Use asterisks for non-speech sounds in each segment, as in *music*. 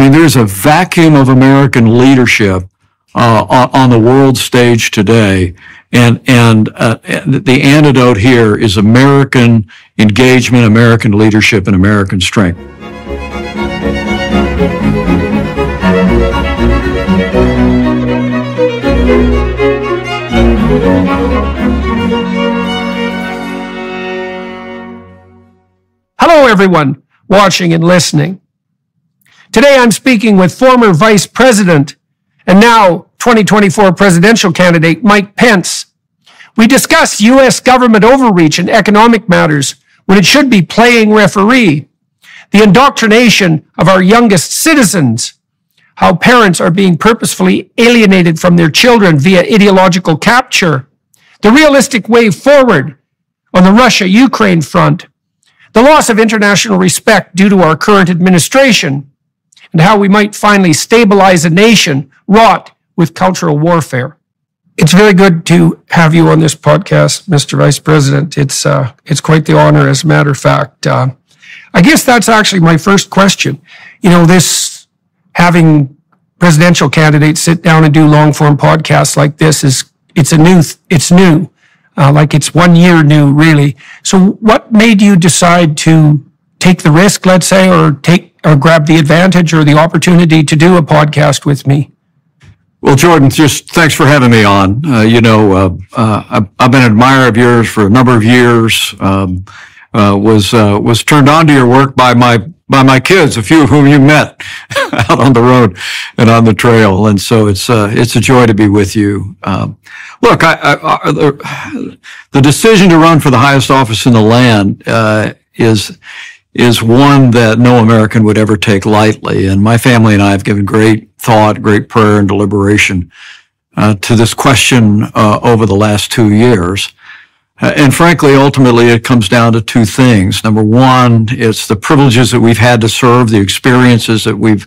I mean, there's a vacuum of American leadership uh, on, on, the world stage today. And, and uh, the antidote here is American engagement, American leadership, and American strength. Hello, everyone watching and listening. Today I'm speaking with former Vice President and now 2024 presidential candidate Mike Pence. We discuss U.S. government overreach in economic matters when it should be playing referee, the indoctrination of our youngest citizens, how parents are being purposefully alienated from their children via ideological capture, the realistic way forward on the Russia Ukraine front, the loss of international respect due to our current administration, and how we might finally stabilize a nation wrought with cultural warfare. It's very good to have you on this podcast, Mr. Vice President. It's uh, it's quite the honor, as a matter of fact. Uh, I guess that's actually my first question. You know, this having presidential candidates sit down and do long form podcasts like this is it's a new it's new, uh, like it's one year new, really. So, what made you decide to take the risk, let's say, or take or grab the advantage or the opportunity to do a podcast with me. Well, Jordan, just thanks for having me on. Uh, you know, uh, uh, I've been an admirer of yours for a number of years. Um, uh, was uh, was turned on to your work by my by my kids, a few of whom you met *laughs* out on the road and on the trail, and so it's uh, it's a joy to be with you. Um, look, I, I, the, the, decision to run for the highest office in the land is is one that no American would ever take lightly. And my family and I have given great thought, great prayer and deliberation uh, to this question uh, over the last two years. Uh, and frankly, ultimately, it comes down to two things. Number one, it's the privileges that we've had to serve, the experiences that we've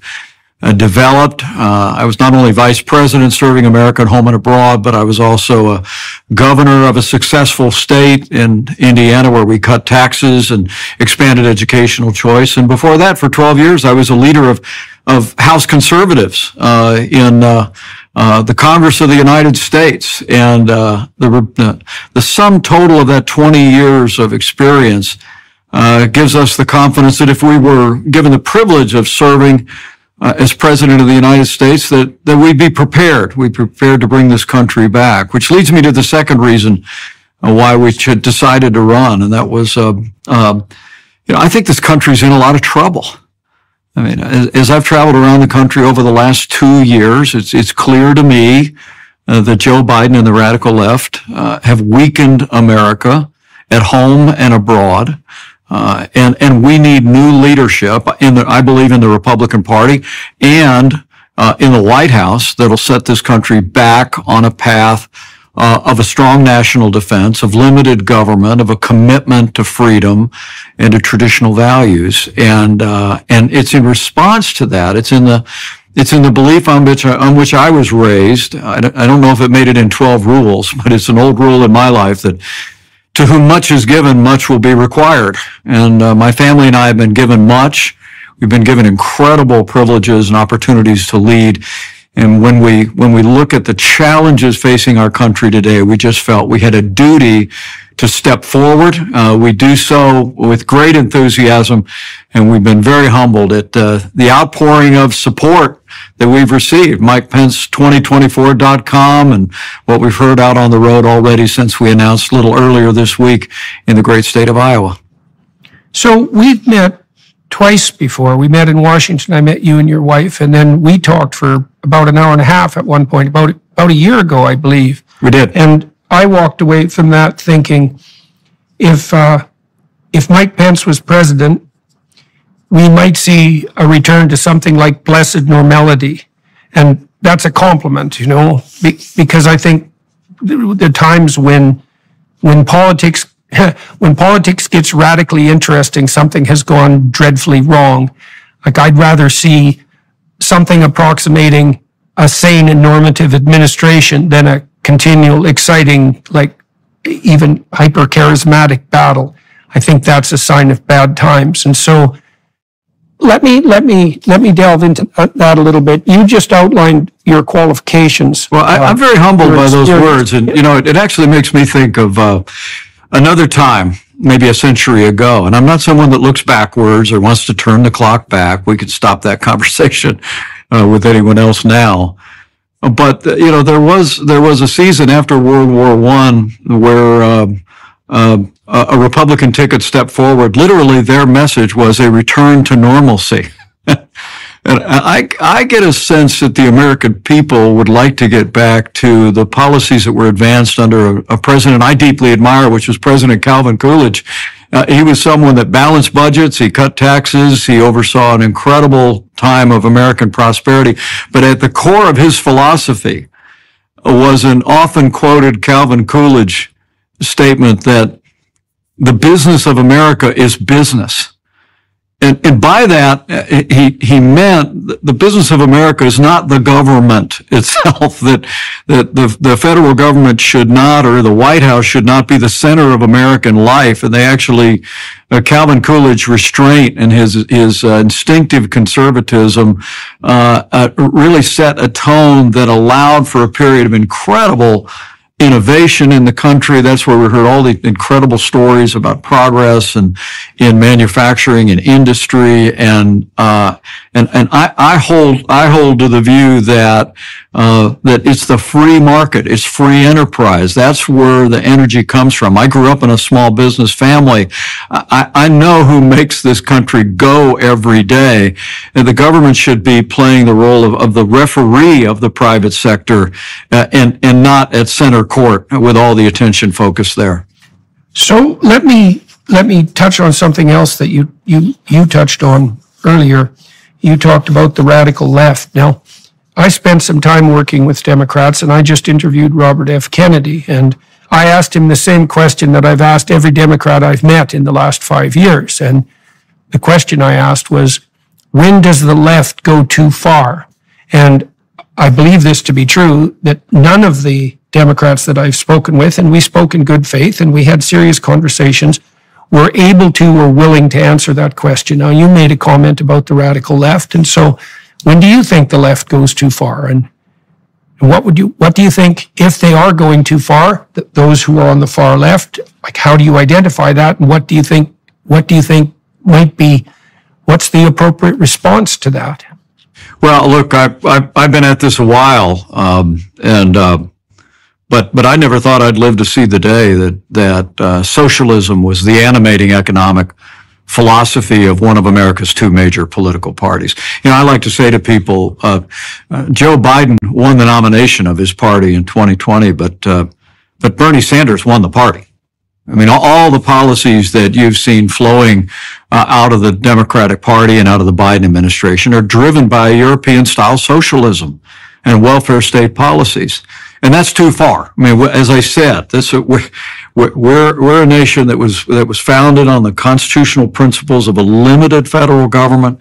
developed. Uh, I was not only vice president serving America at home and abroad, but I was also a governor of a successful state in Indiana where we cut taxes and expanded educational choice. And before that, for 12 years, I was a leader of, of House conservatives uh, in uh, uh, the Congress of the United States. And uh, the, the sum total of that 20 years of experience gives us the confidence that if we were given the privilege of serving uh, as president of the United States that, that we'd be prepared. We'd prepared to bring this country back, which leads me to the second reason uh, why we should decided to run. And that was, uh, um, you know, I think this country's in a lot of trouble. I mean, as, as, I've traveled around the country over the last two years, it's, it's clear to me uh, that Joe Biden and the radical left uh, have weakened America at home and abroad. Uh, and and we need new leadership in the I believe in the Republican Party and uh, in the White House that'll set this country back on a path uh, of a strong national defense, of limited government, of a commitment to freedom and to traditional values. And uh, and it's in response to that. It's in the it's in the belief on which I, on which I was raised. I don't know if it made it in 12 rules, but it's an old rule in my life that to whom much is given, much will be required. And uh, my family and I have been given much. We've been given incredible privileges and opportunities to lead. And when we, when we look at the challenges facing our country today, we just felt we had a duty to step forward. Uh, we do so with great enthusiasm, and we've been very humbled at uh, the outpouring of support that we've received. MikePence2024.com and what we've heard out on the road already since we announced a little earlier this week in the great state of Iowa. So we've met twice before. We met in Washington. I met you and your wife, and then we talked for about an hour and a half at one point, about about a year ago, I believe. We did. And I walked away from that thinking, if uh, if Mike Pence was president, we might see a return to something like blessed normality, and that's a compliment, you know, because I think the times when when politics *laughs* when politics gets radically interesting, something has gone dreadfully wrong. Like I'd rather see something approximating a sane and normative administration than a continual, exciting, like even hyper charismatic battle. I think that's a sign of bad times. And so let me let me let me delve into uh, that a little bit. You just outlined your qualifications. Well, I, I'm very humbled by those words, and you know, it, it actually makes me think of uh, another time, maybe a century ago. And I'm not someone that looks backwards or wants to turn the clock back. We could stop that *laughs* conversation uh, with anyone else now. But uh, you know, there was there was a season after World War One where. Um, uh, a Republican ticket stepped forward. Literally, their message was a return to normalcy. *laughs* and I, I get a sense that the American people would like to get back to the policies that were advanced under a, a president I deeply admire, which was President Calvin Coolidge. Uh, he was someone that balanced budgets, he cut taxes, he oversaw an incredible time of American prosperity. But at the core of his philosophy was an often quoted Calvin Coolidge statement that the business of America is business. And, and by that, he, he meant the business of America is not the government *laughs* itself, that, that the, the federal government should not, or the White House should not be the center of American life. And they actually, uh, Calvin Coolidge restraint and his, his uh, instinctive conservatism, uh, uh really set a tone that allowed for a period of incredible innovation in the country. That's where we heard all the incredible stories about progress and in manufacturing and industry. And, uh, and, and I, I hold, I hold to the view that, uh, that it's the free market. It's free enterprise. That's where the energy comes from. I grew up in a small business family. I, I know who makes this country go every day. And the government should be playing the role of, of the referee of the private sector uh, and, and not at center court with all the attention focused there. So let me, let me touch on something else that you, you, you touched on earlier you talked about the radical left. Now, I spent some time working with Democrats and I just interviewed Robert F. Kennedy and I asked him the same question that I've asked every Democrat I've met in the last five years. And the question I asked was, when does the left go too far? And I believe this to be true that none of the Democrats that I've spoken with, and we spoke in good faith and we had serious conversations, were able to or willing to answer that question. Now, you made a comment about the radical left, and so when do you think the left goes too far? And, what would you, what do you think if they are going too far? Th- those who are on the far left, like how do you identify that, and what do you think? What do you think might be? What's the appropriate response to that? Well, look, I've, I've, I've been at this a while, um, and uh, but but I never thought I'd live to see the day that that uh, socialism was the animating economic philosophy of one of America's two major political parties. You know, I like to say to people, uh, uh, Joe Biden won the nomination of his party in 2020, but uh, but Bernie Sanders won the party. I mean, all, the policies that you've seen flowing uh, out of the Democratic Party and out of the Biden administration are driven by European style socialism and welfare state policies and that's too far. I mean, as I said, this we're, we're we're a nation that was that was founded on the constitutional principles of a limited federal government,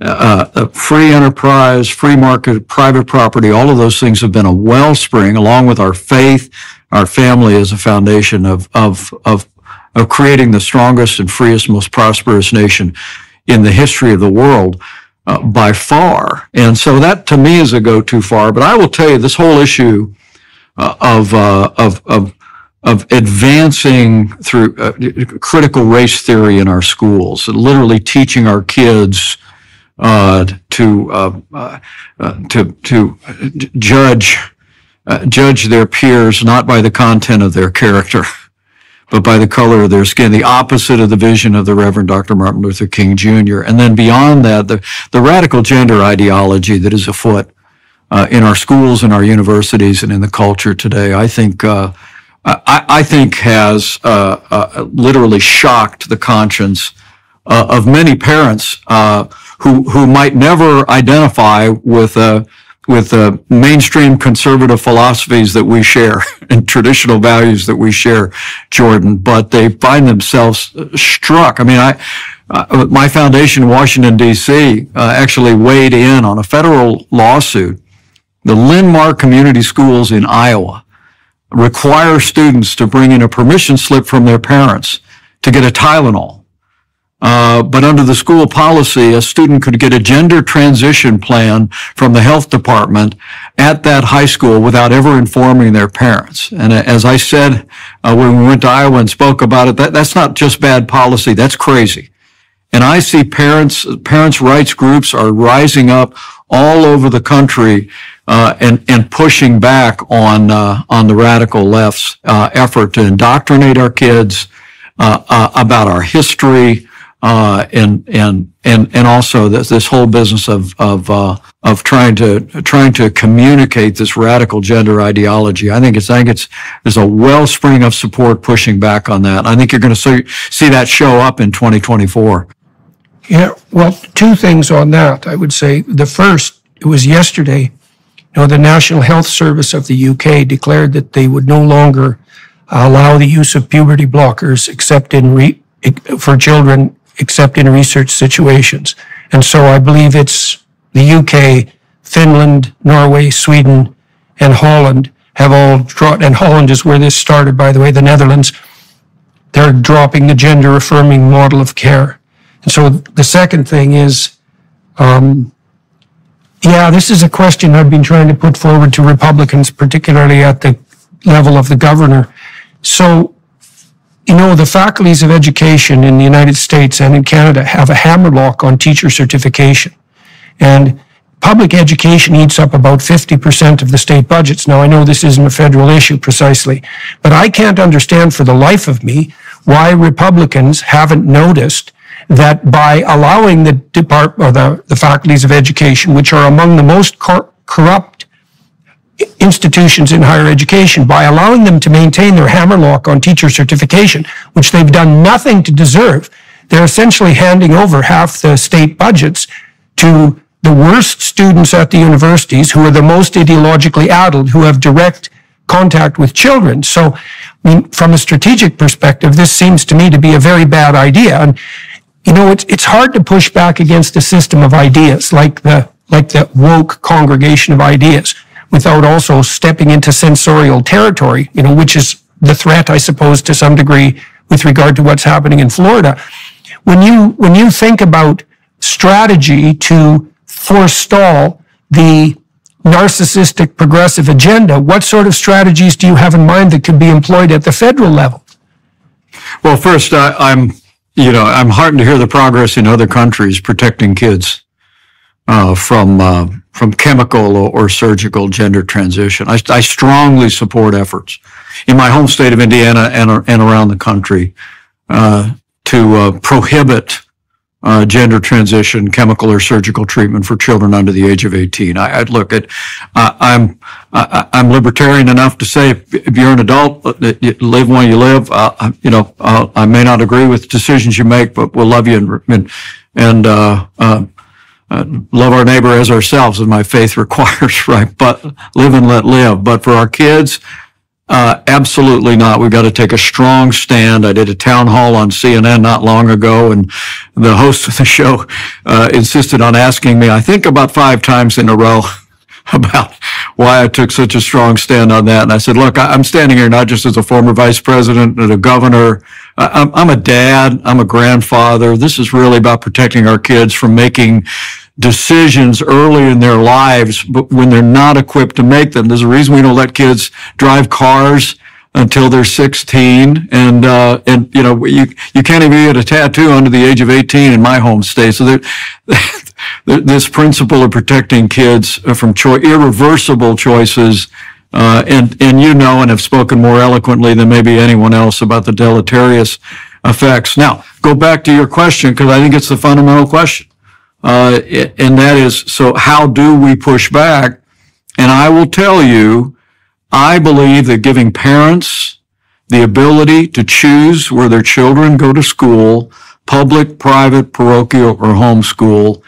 uh, uh, free enterprise, free market, private property. All of those things have been a wellspring, along with our faith, our family, as a foundation of of of of creating the strongest and freest, most prosperous nation in the history of the world. Uh, by far. And so that to me is a go too far. But I will tell you, this whole issue uh, of, uh, of, of, of advancing through uh, critical race theory in our schools, literally teaching our kids uh, to uh, uh, to to judge judge their peers not by the content of their character, but by the color of their skin. The opposite of the vision of the Reverend Dr. Martin Luther King Jr. And then beyond that, the the radical gender ideology that is afoot uh, in our schools and our universities and in the culture today, I think uh, I, I, think has uh, uh literally shocked the conscience uh, of many parents uh, who who might never identify with with mainstream conservative philosophies that we share *laughs* and traditional values that we share, Jordan, but they find themselves struck. I mean, I. Uh, my foundation in Washington, D.C., uh, actually weighed in on a federal lawsuit the Linn-Mar Community Schools in Iowa require students to bring in a permission slip from their parents to get a Tylenol. Uh, but under the school policy, a student could get a gender transition plan from the health department at that high school without ever informing their parents. And uh, as I said uh, when we went to Iowa and spoke about it, that, that's not just bad policy, that's crazy. And I see parents, parents' rights groups are rising up all over the country uh, and and pushing back on uh, on the radical left's uh, effort to indoctrinate our kids uh, uh, about our history uh, and and and and also this this whole business of of of trying to trying to communicate this radical gender ideology. I think it's I think it's there's a wellspring of support pushing back on that. I think you're going to see see that show up in 2024. Yeah, well, two things on that. I would say the first, it was yesterday. Know, the National Health Service of the UK declared that they would no longer allow the use of puberty blockers except in re, for children except in research situations. And so I believe it's the UK, Finland, Norway, Sweden, and Holland have all dropped, and Holland is where this started, by the way, the Netherlands. They're dropping the gender affirming model of care. And so the second thing is, um, yeah, this is a question I've been trying to put forward to Republicans, particularly at the level of the governor. So, you know, the faculties of education in the United States and in Canada have a hammerlock on teacher certification. And public education eats up about 50% of the state budgets. Now, I know this isn't a federal issue precisely, but I can't understand for the life of me why Republicans haven't noticed that by allowing the depart or the, the faculties of education, which are among the most cor- corrupt institutions in higher education, by allowing them to maintain their hammerlock on teacher certification, which they've done nothing to deserve, they're essentially handing over half the state budgets to the worst students at the universities who are the most ideologically addled, who have direct contact with children. So, I mean, from a strategic perspective, this seems to me to be a very bad idea. And you know, it's, it's hard to push back against a system of ideas like the, like the woke congregation of ideas without also stepping into censorial territory, you know, which is the threat, I suppose, to some degree with regard to what's happening in Florida. When you, when you think about strategy to forestall the narcissistic progressive agenda, what sort of strategies do you have in mind that could be employed at the federal level? Well, first, I, I'm you know, I'm heartened to hear the progress in other countries protecting kids uh, from uh, from chemical or, surgical gender transition. I, I, strongly support efforts in my home state of Indiana and, and around the country uh, to uh, prohibit uh, gender transition, chemical or surgical treatment for children under the age of 18. I, I look at, uh, I'm, I, am libertarian enough to say if you're an adult, uh, live where you live. Uh, you know, uh, I may not agree with decisions you make, but we'll love you and, and, and uh, love our neighbor as ourselves, as my faith *laughs* requires, right? But live and let live. But for our kids, uh, absolutely not. We've got to take a strong stand. I did a town hall on CNN not long ago, and the host of the show uh, insisted on asking me, I think about five times in a row, *laughs* about why I took such a strong stand on that. And I said, look, I'm standing here not just as a former vice president and a governor. I'm, I'm a dad. I'm a grandfather. This is really about protecting our kids from making decisions early in their lives, but when they're not equipped to make them. There's a reason we don't let kids drive cars until they're 16 and uh, and you know you you can't even get a tattoo under the age of 18 in my home state. So there, *laughs* this principle of protecting kids from cho- irreversible choices uh, and and you know and have spoken more eloquently than maybe anyone else about the deleterious effects. Now go back to your question because I think it's the fundamental question uh, and that is, so how do we push back? And I will tell you, I believe that giving parents the ability to choose where their children go to school, public, private, parochial, or homeschool,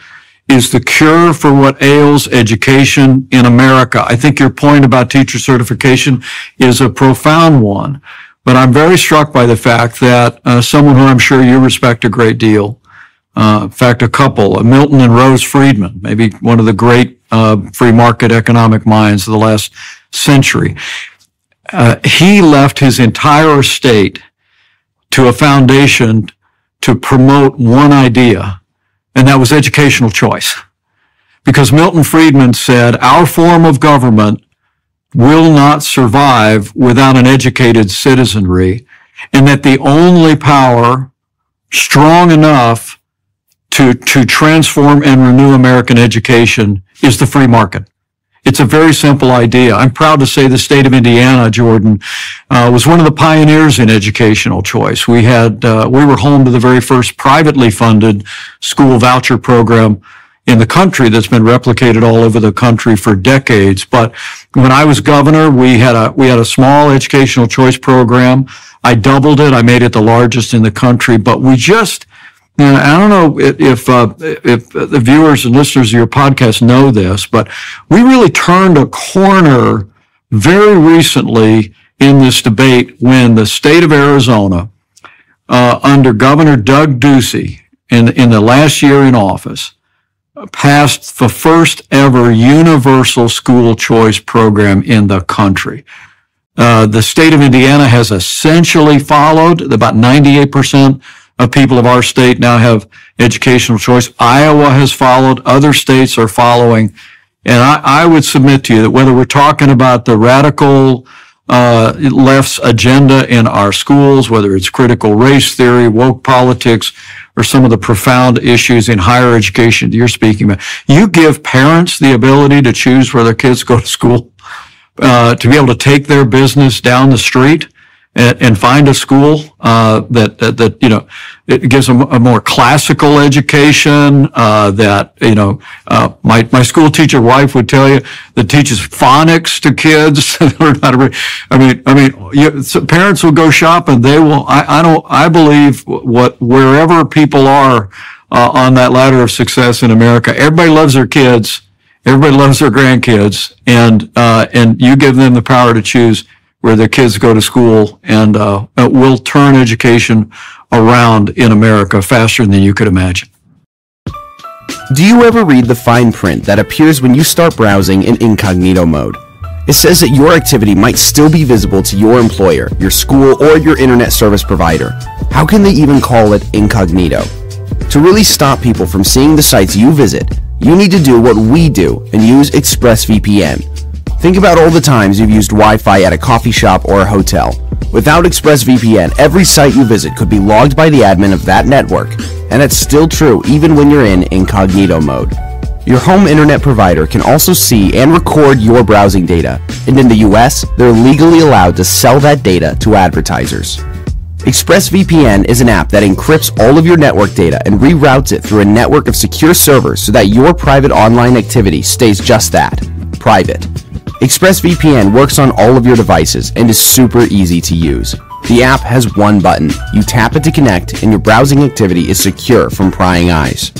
is the cure for what ails education in America. I think your point about teacher certification is a profound one, but I'm very struck by the fact that uh, someone who I'm sure you respect a great deal uh, in fact, a couple, Milton and Rose Friedman, maybe one of the great uh, free market economic minds of the last century. Uh, he left his entire estate to a foundation to promote one idea, and that was educational choice. Because Milton Friedman said, our form of government will not survive without an educated citizenry, and that the only power strong enough to, to transform and renew American education is the free market. It's a very simple idea. I'm proud to say the state of Indiana, Jordan, uh, was one of the pioneers in educational choice. We had, uh, we were home to the very first privately funded school voucher program in the country that's been replicated all over the country for decades. But when I was governor, we had a, we had a small educational choice program. I doubled it. I made it the largest in the country, but we just, I don't know if uh, if the viewers and listeners of your podcast know this, but we really turned a corner very recently in this debate when the state of Arizona, uh, under Governor Doug Ducey, in in the last year in office, passed the first ever universal school choice program in the country. Uh, the state of Indiana has essentially followed about 98 percent of people of our state now have educational choice. Iowa has followed. Other states are following. And I, I would submit to you that whether we're talking about the radical uh, left's agenda in our schools, whether it's critical race theory, woke politics, or some of the profound issues in higher education that you're speaking about, you give parents the ability to choose where their kids go to school, uh, to be able to take their business down the street and, and find a school uh, that, that, that you know it gives them a more classical education. Uh, that you know, uh, my my school teacher wife would tell you that teaches phonics to kids. *laughs* I mean, I mean, you, so parents will go shopping. They will. I, I don't. I believe what wherever people are uh, on that ladder of success in America, everybody loves their kids. Everybody loves their grandkids, and uh, and you give them the power to choose where their kids go to school, and uh, will turn education around in America faster than you could imagine. Do you ever read the fine print that appears when you start browsing in incognito mode? It says that your activity might still be visible to your employer, your school, or your internet service provider. How can they even call it incognito? To really stop people from seeing the sites you visit, you need to do what we do and use ExpressVPN. Think about all the times you've used Wi-Fi at a coffee shop or a hotel. Without ExpressVPN, every site you visit could be logged by the admin of that network, and it's still true even when you're in incognito mode. Your home internet provider can also see and record your browsing data, and in the US, they're legally allowed to sell that data to advertisers. ExpressVPN is an app that encrypts all of your network data and reroutes it through a network of secure servers so that your private online activity stays just that private. ExpressVPN works on all of your devices and is super easy to use. The app has one button. You tap it to connect and your browsing activity is secure from prying eyes.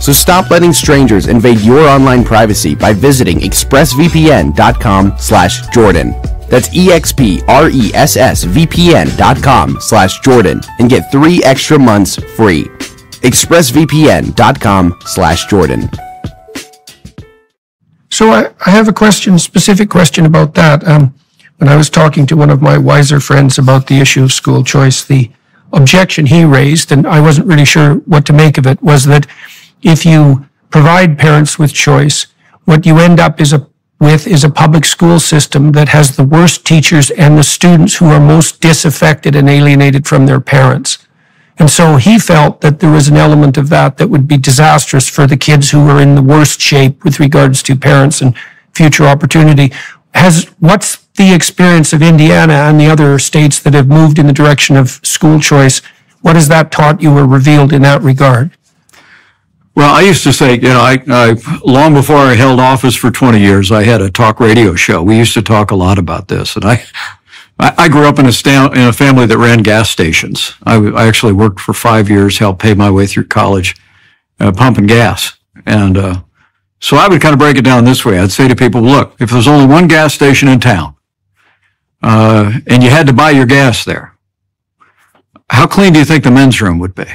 So stop letting strangers invade your online privacy by visiting expressvpn.com slash Jordan. That's E-X-P-R-E-S-S-V-P-N.com slash Jordan and get three extra months free. expressvpn.com slash Jordan. So I, I have a question, specific question about that. Um, when I was talking to one of my wiser friends about the issue of school choice, the objection he raised, and I wasn't really sure what to make of it, was that if you provide parents with choice, what you end up is a with is a public school system that has the worst teachers and the students who are most disaffected and alienated from their parents. And so he felt that there was an element of that that would be disastrous for the kids who were in the worst shape with regards to parents and future opportunity. Has what's the experience of Indiana and the other states that have moved in the direction of school choice? What has that taught you or revealed in that regard? Well, I used to say, you know, I, I, long before I held office for 20 years, I had a talk radio show. We used to talk a lot about this, and I, I, grew up in a, sta- in a family that ran gas stations. I, I actually worked for five years, helped pay my way through college, uh, pumping gas. And uh, so I would kind of break it down this way. I'd say to people, look, if there's only one gas station in town uh, and you had to buy your gas there, how clean do you think the men's room would be?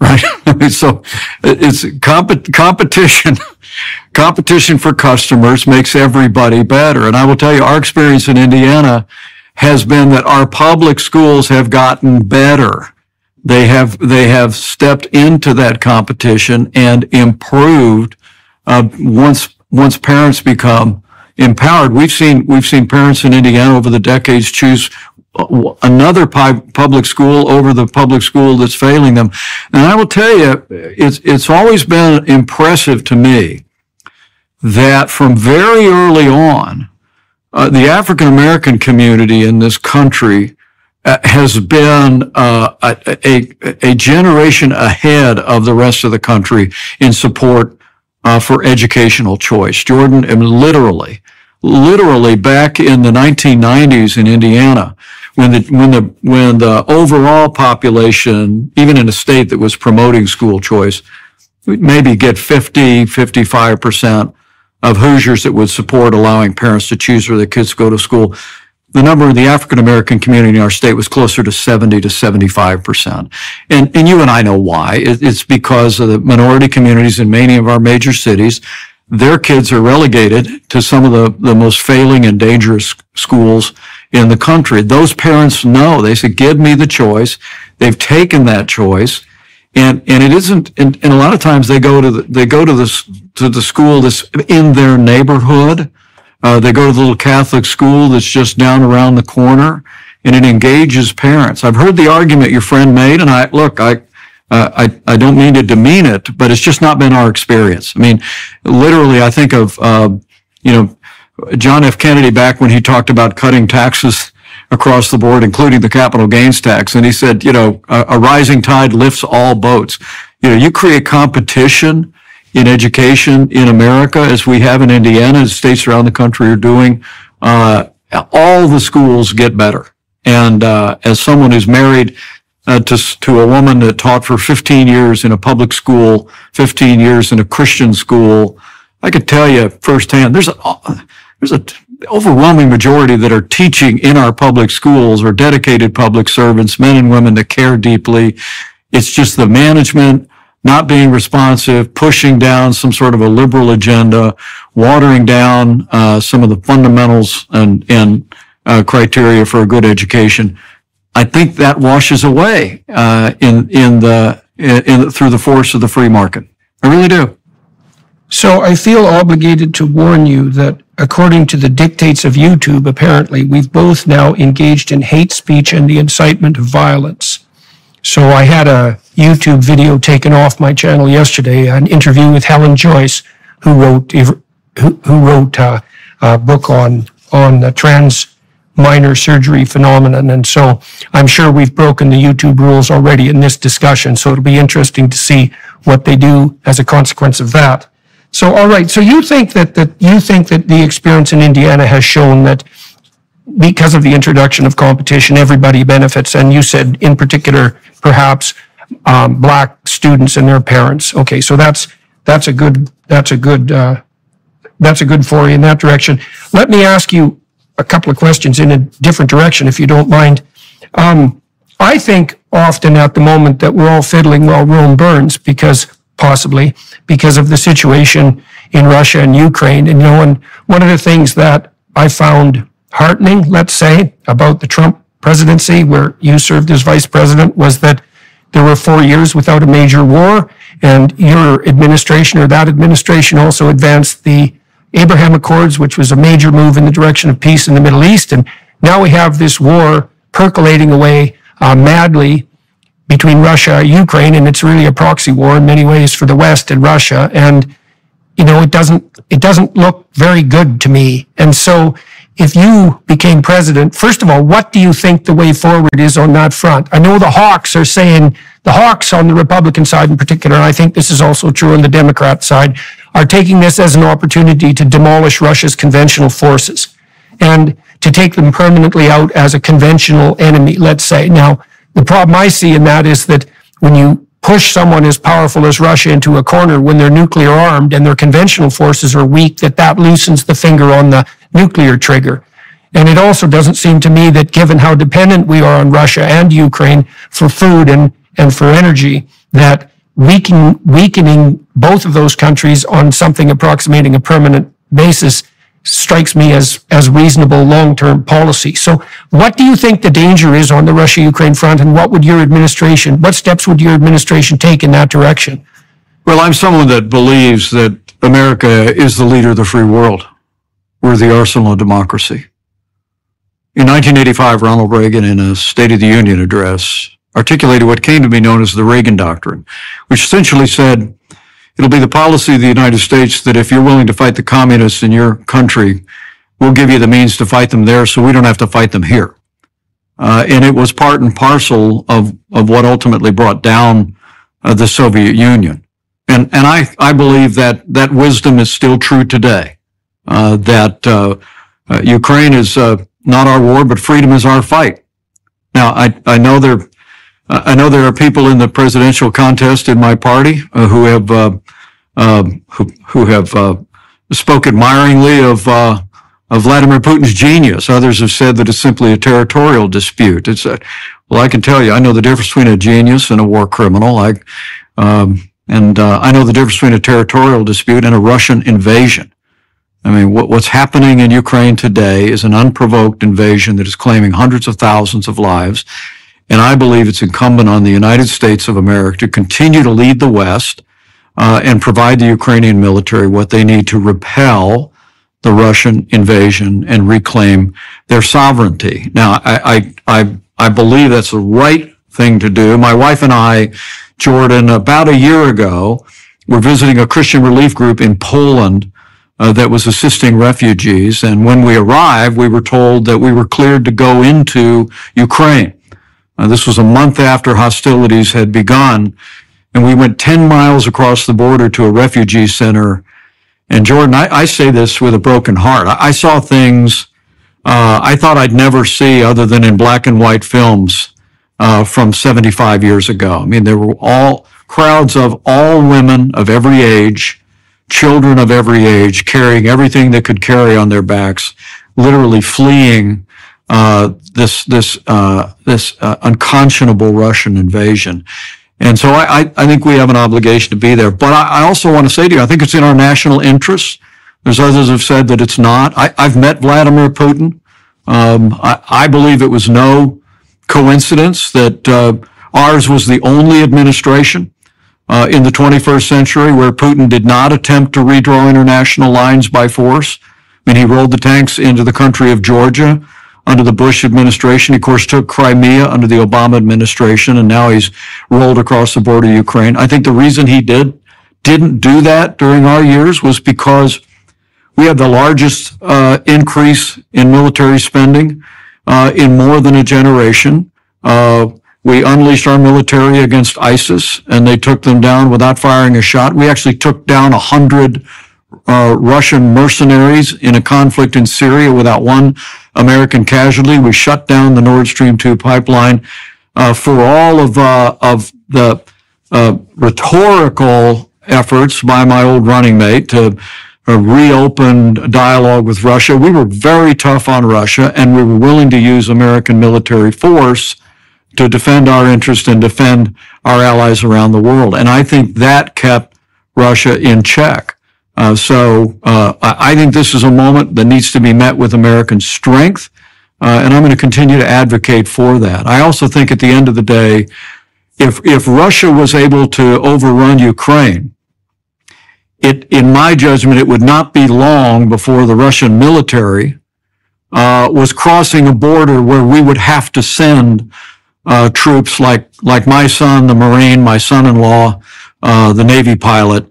Right? *laughs* So it's comp- competition. *laughs* competition for customers makes everybody better. And I will tell you, our experience in Indiana has been that our public schools have gotten better They have, they have stepped into that competition and improved, uh, once, once parents become empowered. We've seen, we've seen parents in Indiana over the decades choose another public school over the public school that's failing them. And I will tell you, it's, it's always been impressive to me that from very early on, uh, the African American community in this country uh, has been uh, a, a, a, generation ahead of the rest of the country in support uh, for educational choice. Jordan, I literally, literally back in the 1990s in Indiana, when the when the when the overall population, even in a state that was promoting school choice, would maybe get 50, 55 percent of Hoosiers that would support allowing parents to choose where their kids go to school. The number of the African American community in our state was closer to 70 to 75 percent. And, and you and I know why. it's because of the minority communities in many of our major cities. Their kids are relegated to some of the, the most failing and dangerous schools in the country. Those parents know. They say, give me the choice. They've taken that choice. And, and it isn't, and, and a lot of times they go to the, they go to this, to the school that's in their neighborhood. Uh, they go to the little Catholic school that's just down around the corner and it engages parents. I've heard the argument your friend made and I, look, I, uh, I, I don't mean to demean it, but it's just not been our experience. I mean, literally, I think of, uh, you know, John F. Kennedy back when he talked about cutting taxes across the board, including the capital gains tax. And he said, you know, a, a rising tide lifts all boats. You know, you create competition in education in America, as we have in Indiana, as states around the country are doing, uh, all the schools get better. And uh, as someone who's married uh, to, to a woman that taught for 15 years in a public school, 15 years in a Christian school, I could tell you firsthand, there's a, there's a overwhelming majority that are teaching in our public schools are dedicated public servants, men and women that care deeply. It's just the management not being responsive, pushing down some sort of a liberal agenda, watering down uh, some of the fundamentals and, and uh, criteria for a good education. I think that washes away uh, in in the in, through the force of the free market. I really do. So I feel obligated to warn you that according to the dictates of YouTube, apparently, we've both now engaged in hate speech and the incitement of violence. So I had a YouTube video taken off my channel yesterday, an interview with Helen Joyce, who wrote who, who wrote uh, a book on on the trans minor surgery phenomenon. And so I'm sure we've broken the YouTube rules already in this discussion. So it'll be interesting to see what they do as a consequence of that. So, all right. So you think that, that you think that the experience in Indiana has shown that because of the introduction of competition, everybody benefits. And you said in particular, perhaps um, black students and their parents. Okay. So that's, that's a good, that's a good, uh, that's a good foray in that direction. Let me ask you a couple of questions in a different direction, if you don't mind. Um, I think often at the moment that we're all fiddling while Rome burns because possibly because of the situation in Russia and Ukraine. And you know, and one of the things that I found heartening, let's say, about the Trump presidency, where you served as vice president, was that there were four years without a major war, and your administration or that administration also advanced the Abraham Accords, which was a major move in the direction of peace in the Middle East. And now we have this war percolating away uh, madly between Russia and Ukraine, and it's really a proxy war in many ways for the West and Russia. And you know, it doesn't it doesn't look very good to me. And so, if you became president, first of all, what do you think the way forward is on that front? I know the hawks are saying the hawks on the Republican side in particular, and I think this is also true on the Democrat side, are taking this as an opportunity to demolish Russia's conventional forces and to take them permanently out as a conventional enemy, let's say. Now, the problem I see in that is that when you push someone as powerful as Russia into a corner when they're nuclear armed and their conventional forces are weak, that that loosens the finger on the nuclear trigger. And it also doesn't seem to me that given how dependent we are on Russia and Ukraine for food and, and for energy, that weakening, weakening both of those countries on something approximating a permanent basis strikes me as, as reasonable long-term policy. So what do you think the danger is on the Russia-Ukraine front and what would your administration, what steps would your administration take in that direction? Well, I'm someone that believes that America is the leader of the free world. We're the arsenal of democracy. In 1985, Ronald Reagan, in a State of the Union address, articulated what came to be known as the Reagan Doctrine, which essentially said It'll be the policy of the United States that if you're willing to fight the communists in your country, we'll give you the means to fight them there so we don't have to fight them here. Uh, and it was part and parcel of, of what ultimately brought down uh, the Soviet Union. And, and I, I believe that that wisdom is still true today. Uh, that uh, uh, Ukraine is uh, not our war, but freedom is our fight. Now, I, I know there I know there are people in the presidential contest in my party uh, who have uh, uh, who, who have uh, spoke admiringly of uh, of Vladimir Putin's genius. Others have said that it's simply a territorial dispute. It's a, well, I can tell you, I know the difference between a genius and a war criminal. I um, and uh, I know the difference between a territorial dispute and a Russian invasion. I mean, what, what's happening in Ukraine today is an unprovoked invasion that is claiming hundreds of thousands of lives and I believe it's incumbent on the United States of America to continue to lead the West uh, and provide the Ukrainian military what they need to repel the Russian invasion and reclaim their sovereignty. Now, I, I, I, I believe that's the right thing to do. My wife and I, Jordan, about a year ago, were visiting a Christian relief group in Poland uh, that was assisting refugees. And when we arrived, we were told that we were cleared to go into Ukraine. Uh, this was a month after hostilities had begun, and we went 10 miles across the border to a refugee center. And Jordan, I, I say this with a broken heart. I, I saw things uh, I thought I'd never see other than in black and white films uh, from 75 years ago. I mean, there were all crowds of all women of every age, children of every age, carrying everything they could carry on their backs, literally fleeing uh, this this uh, this uh, unconscionable Russian invasion. And so I, I, I, think we have an obligation to be there. But I, I, also want to say to you, I think it's in our national interest. There's others have said that it's not. I, have met Vladimir Putin. Um, I, believe it was no coincidence that uh, ours was the only administration uh, in the 21st century where Putin did not attempt to redraw international lines by force. I mean, he rolled the tanks into the country of Georgia under the Bush administration. He, of course, took Crimea under the Obama administration, and now he's rolled across the border of Ukraine. I think the reason he did didn't do that during our years was because we had the largest uh, increase in military spending uh, in more than a generation. Uh, we unleashed our military against ISIS, and they took them down without firing a shot. We actually took down a hundred uh, Russian mercenaries in a conflict in Syria without one American casualty. We shut down the Nord Stream 2 pipeline. Uh, for all of, uh, of the uh, rhetorical efforts by my old running mate to uh, reopen dialogue with Russia, we were very tough on Russia and we were willing to use American military force to defend our interest and defend our allies around the world. And I think that kept Russia in check. Uh, so uh, I think this is a moment that needs to be met with American strength, uh, and I'm going to continue to advocate for that. I also think at the end of the day, if if Russia was able to overrun Ukraine, it in my judgment it would not be long before the Russian military uh, was crossing a border where we would have to send uh, troops like like my son, the Marine, my son-in-law, uh, the Navy pilot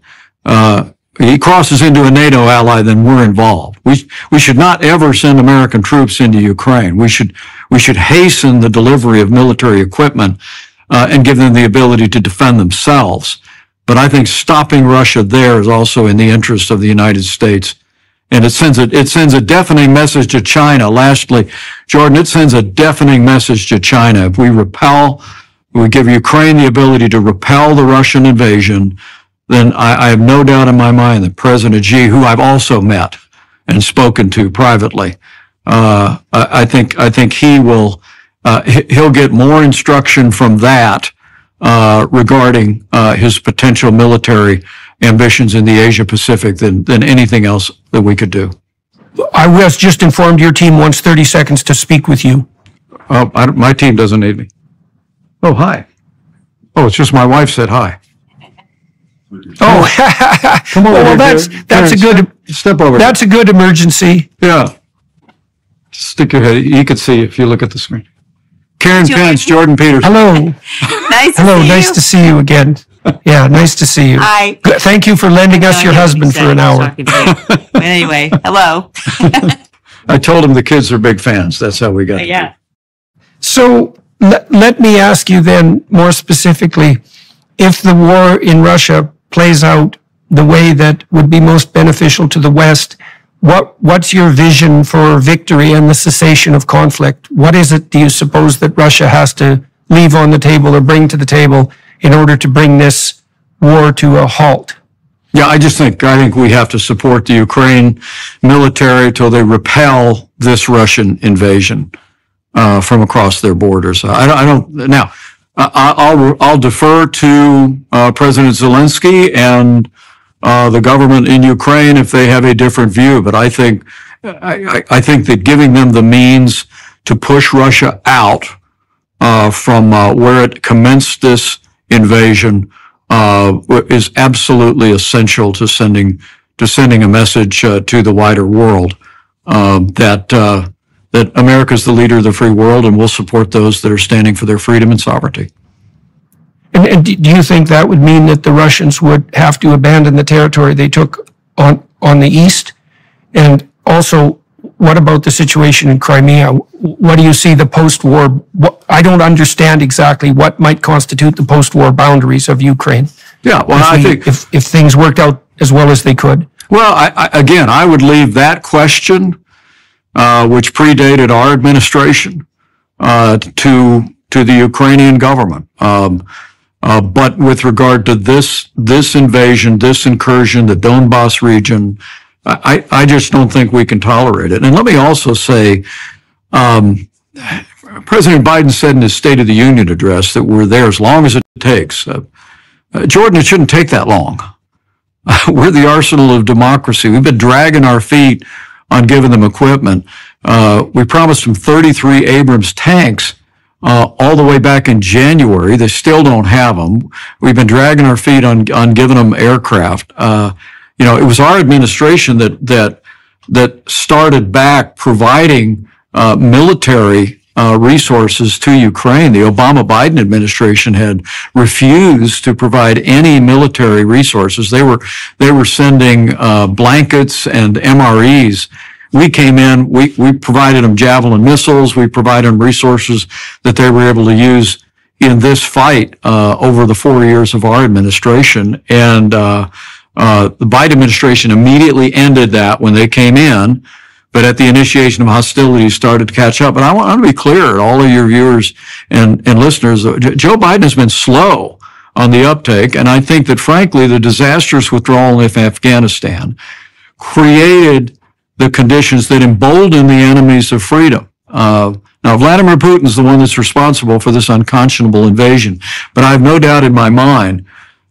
he crosses into a NATO ally, then we're involved. We, we should not ever send American troops into Ukraine. We should, we should hasten the delivery of military equipment uh, and give them the ability to defend themselves. But I think stopping Russia there is also in the interest of the United States. And it sends a, it sends a deafening message to China. Lastly, Jordan, it sends a deafening message to China. If we repel, we give Ukraine the ability to repel the Russian invasion, then I, I, have no doubt in my mind that President Xi, who I've also met and spoken to privately, uh, I, I, think I think he will uh, he'll get more instruction from that uh, regarding uh, his potential military ambitions in the Asia Pacific than than anything else that we could do. I was just informed your team wants 30 seconds to speak with you. Oh, I, my team doesn't need me. Oh, hi. Oh, it's just my wife said hi. Oh, Come over well, here, that's, Jared. that's a good, Step over. that's a good emergency. Yeah. Stick your head, you can see if you look at the screen. Karen Jordan. Pence, Jordan Peters. Hello, *laughs* Nice to hello, see nice you. to see you again. Yeah, nice to see you. Hi. Good- Thank you for lending us your husband for an hour. talking to me. *laughs* But anyway, hello. *laughs* I told him the kids are big fans. That's how we got. it. Yeah. So let, let me ask you then more specifically, if the war in Russia plays out the way that would be most beneficial to the West, what, what's your vision for victory and the cessation of conflict? What is it, do you suppose, that Russia has to leave on the table or bring to the table in order to bring this war to a halt? Yeah, I just think, I think we have to support the Ukraine military till they repel this Russian invasion, uh, from across their borders. I, don't- I don't, now, I'll, I'll defer to, uh, President Zelensky and, uh, the government in Ukraine if they have a different view, but I think, I, I, think that giving them the means to push Russia out, uh, from, uh, where it commenced this invasion, uh, is absolutely essential to sending to sending a message uh, to the wider world um, that uh, that America is the leader of the free world, and we'll support those that are standing for their freedom and sovereignty. And, and do you think that would mean that the Russians would have to abandon the territory they took on, on the east? And also, what about the situation in Crimea? What do you see the post-war, what, I don't understand exactly what might constitute the post-war boundaries of Ukraine. Yeah, well, I If we- think If, if things worked out as well as they could. Well, I, I, again, I would leave that question, uh, which predated our administration, uh, to to the Ukrainian government. Um, uh, but with regard to this this invasion, this incursion, the Donbass region, I, I just don't think we can tolerate it. And let me also say, um, President Biden said in his State of the Union address that we're there as long as it takes. Uh, uh, Jordan, it shouldn't take that long. *laughs* We're the arsenal of democracy. We've been dragging our feet on giving them equipment. Uh, we promised them 33 Abrams tanks uh, all the way back in January. They still don't have them. We've been dragging our feet on on giving them aircraft. Uh, you know, it was our administration that that that started back providing uh, military uh, resources to Ukraine. The Obama Biden administration had refused to provide any military resources. They were they were sending uh, blankets and MREs. We came in. We we provided them javelin missiles. We provided them resources that they were able to use in this fight uh, over the four years of our administration. And uh, uh, the Biden administration immediately ended that when they came in but at the initiation of hostilities started to catch up. And I want, to be clear, all of your viewers and, and listeners, uh, Joe Biden has been slow on the uptake. And I think that frankly, the disastrous withdrawal of Afghanistan created the conditions that embolden the enemies of freedom. Uh, now, Vladimir Putin's the one that's responsible for this unconscionable invasion, but I have no doubt in my mind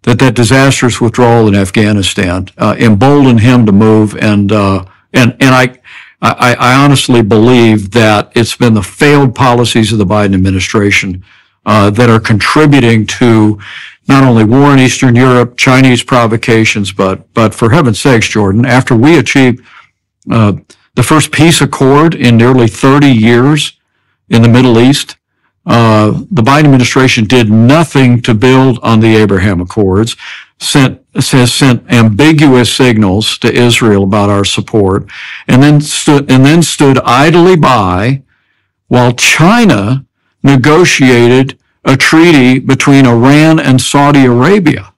that that disastrous withdrawal in Afghanistan uh, emboldened him to move, and uh, and and I, I I honestly believe that it's been the failed policies of the Biden administration uh, that are contributing to not only war in Eastern Europe, Chinese provocations, but but for heaven's sakes, Jordan, after we achieved uh, the first peace accord in nearly 30 years in the Middle East. Uh, the Biden administration did nothing to build on the Abraham Accords, sent, has sent ambiguous signals to Israel about our support, and then stood, and then stood idly by while China negotiated a treaty between Iran and Saudi Arabia.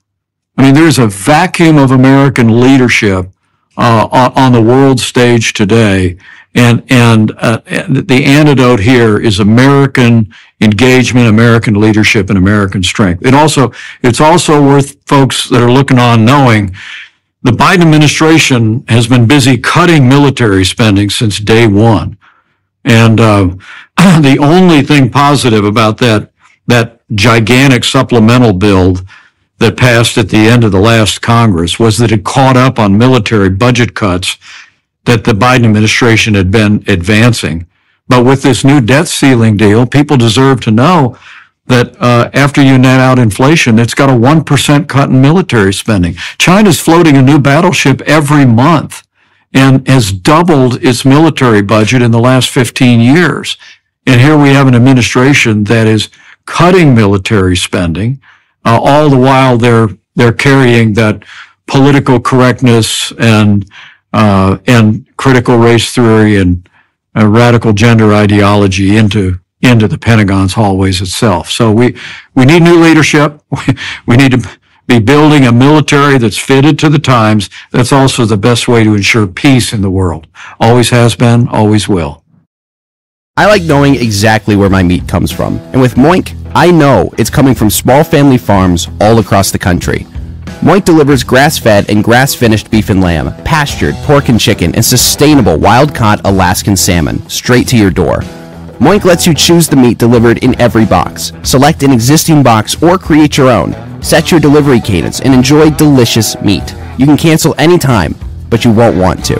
I mean, there's a vacuum of American leadership uh, on, on the world stage today. And, and, uh, the antidote here is American engagement, American leadership, and American strength. It also, it's also worth folks that are looking on knowing the Biden administration has been busy cutting military spending since day one. And uh, *clears throat* the only thing positive about that that gigantic supplemental bill that passed at the end of the last Congress was that it caught up on military budget cuts that the Biden administration had been advancing. But with this new debt ceiling deal, people deserve to know that uh, after you net out inflation, it's got a 1% cut in military spending. China's floating a new battleship every month and has doubled its military budget in the last 15 years. And here we have an administration that is cutting military spending, uh, all the while they're they're carrying that political correctness and uh, and critical race theory and uh, radical gender ideology into into the Pentagon's hallways itself. So we we need new leadership. *laughs* We need to be building a military that's fitted to the times. That's also the best way to ensure peace in the world. Always has been, always will. I like knowing exactly where my meat comes from. And with Moink, I know it's coming from small family farms all across the country. Moink delivers grass fed and grass finished beef and lamb, pastured pork and chicken, and sustainable wild caught Alaskan salmon straight to your door. Moink lets you choose the meat delivered in every box. Select an existing box or create your own. Set your delivery cadence and enjoy delicious meat. You can cancel anytime, but you won't want to.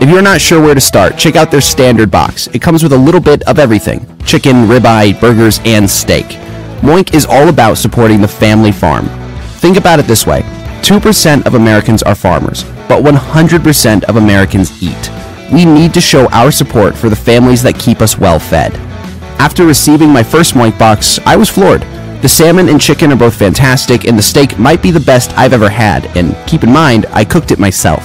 If you're not sure where to start, check out their standard box. It comes with a little bit of everything chicken, ribeye, burgers, and steak. Moink is all about supporting the family farm. Think about it this way 2% of Americans are farmers, but 100% of Americans eat. We need to show our support for the families that keep us well fed. After receiving my first Moink box, I was floored. The salmon and chicken are both fantastic, and the steak might be the best I've ever had, and keep in mind, I cooked it myself.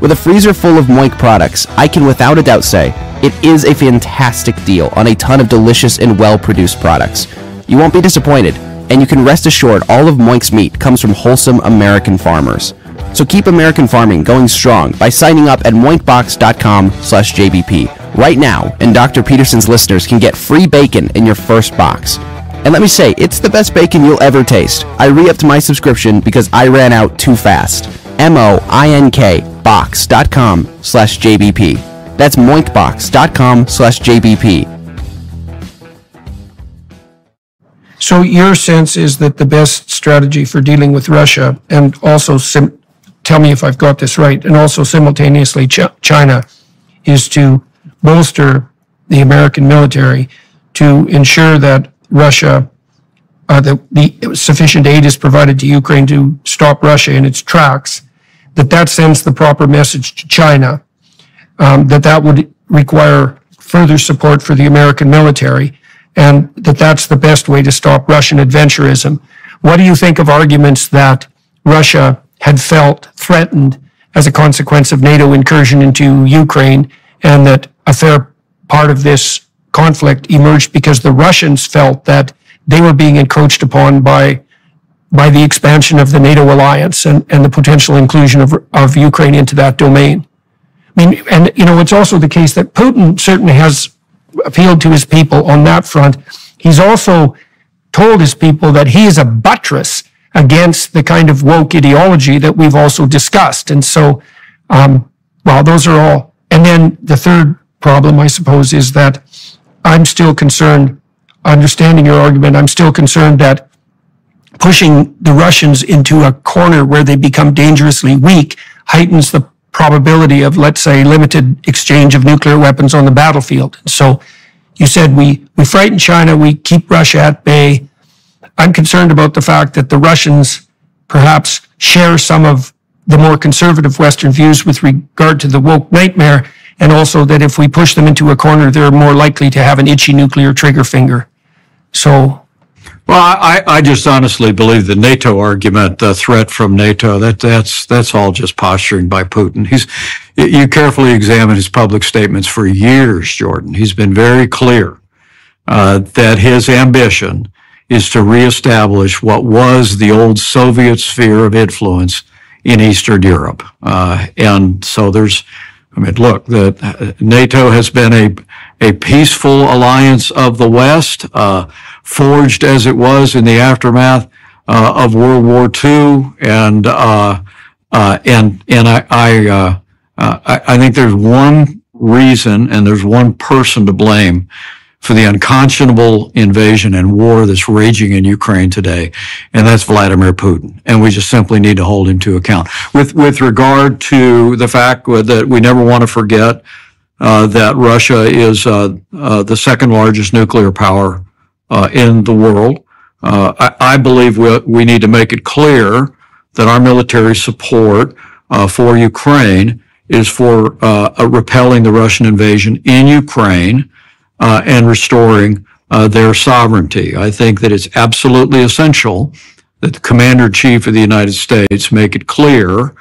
With a freezer full of Moink products, I can without a doubt say it is a fantastic deal on a ton of delicious and well produced products. You won't be disappointed, and you can rest assured all of Moink's meat comes from wholesome American farmers. So keep American farming going strong by signing up at moinkbox.com slash JBP right now, and Dr. Peterson's listeners can get free bacon in your first box. And let me say, it's the best bacon you'll ever taste. I re-upped my subscription because I ran out too fast. M-O-I-N-K box.com slash JBP. That's moinkbox.com slash JBP. So your sense is that the best strategy for dealing with Russia and also sim- tell me if I've got this right, and also simultaneously Ch- China is to bolster the American military to ensure that Russia, uh, the, the sufficient aid is provided to Ukraine to stop Russia in its tracks, that that sends the proper message to China, um, that that would require further support for the American military, and that that's the best way to stop Russian adventurism. What do you think of arguments that Russia had felt threatened as a consequence of NATO incursion into Ukraine, and that a fair part of this conflict emerged because the Russians felt that they were being encroached upon by by the expansion of the NATO alliance and, and the potential inclusion of, of Ukraine into that domain. I mean, and you know, it's also the case that Putin certainly has appealed to his people on that front. He's also told his people that he is a buttress against the kind of woke ideology that we've also discussed. And so, um, well, those are all. And then the third problem, I suppose, is that I'm still concerned, understanding your argument, I'm still concerned that pushing the Russians into a corner where they become dangerously weak heightens the probability of, let's say, limited exchange of nuclear weapons on the battlefield. So you said we, we frighten China, we keep Russia at bay. I'm concerned about the fact that the Russians perhaps share some of the more conservative Western views with regard to the woke nightmare, and also that if we push them into a corner, they're more likely to have an itchy nuclear trigger finger. So well, I, I just honestly believe the NATO argument, the threat from NATO, that that's that's all just posturing by Putin. He's you carefully examine his public statements for years, Jordan. He's been very clear uh, that his ambition is to reestablish what was the old Soviet sphere of influence in Eastern Europe, uh, and so there's. I mean, look, the NATO has been a a peaceful alliance of the West. Uh, forged as it was in the aftermath uh, of World War II, and uh, uh, and and I I, uh, uh, I, I think there's one reason and there's one person to blame for the unconscionable invasion and war that's raging in Ukraine today, and that's Vladimir Putin. And we just simply need to hold him to account. With with regard to the fact that we never want to forget uh, that Russia is uh, uh, the second largest nuclear power uh, in the world, uh, I, I, believe we, we need to make it clear that our military support uh, for Ukraine is for repelling the Russian invasion in Ukraine uh, and restoring uh, their sovereignty. I think that it's absolutely essential that the commander in chief of the United States make it clear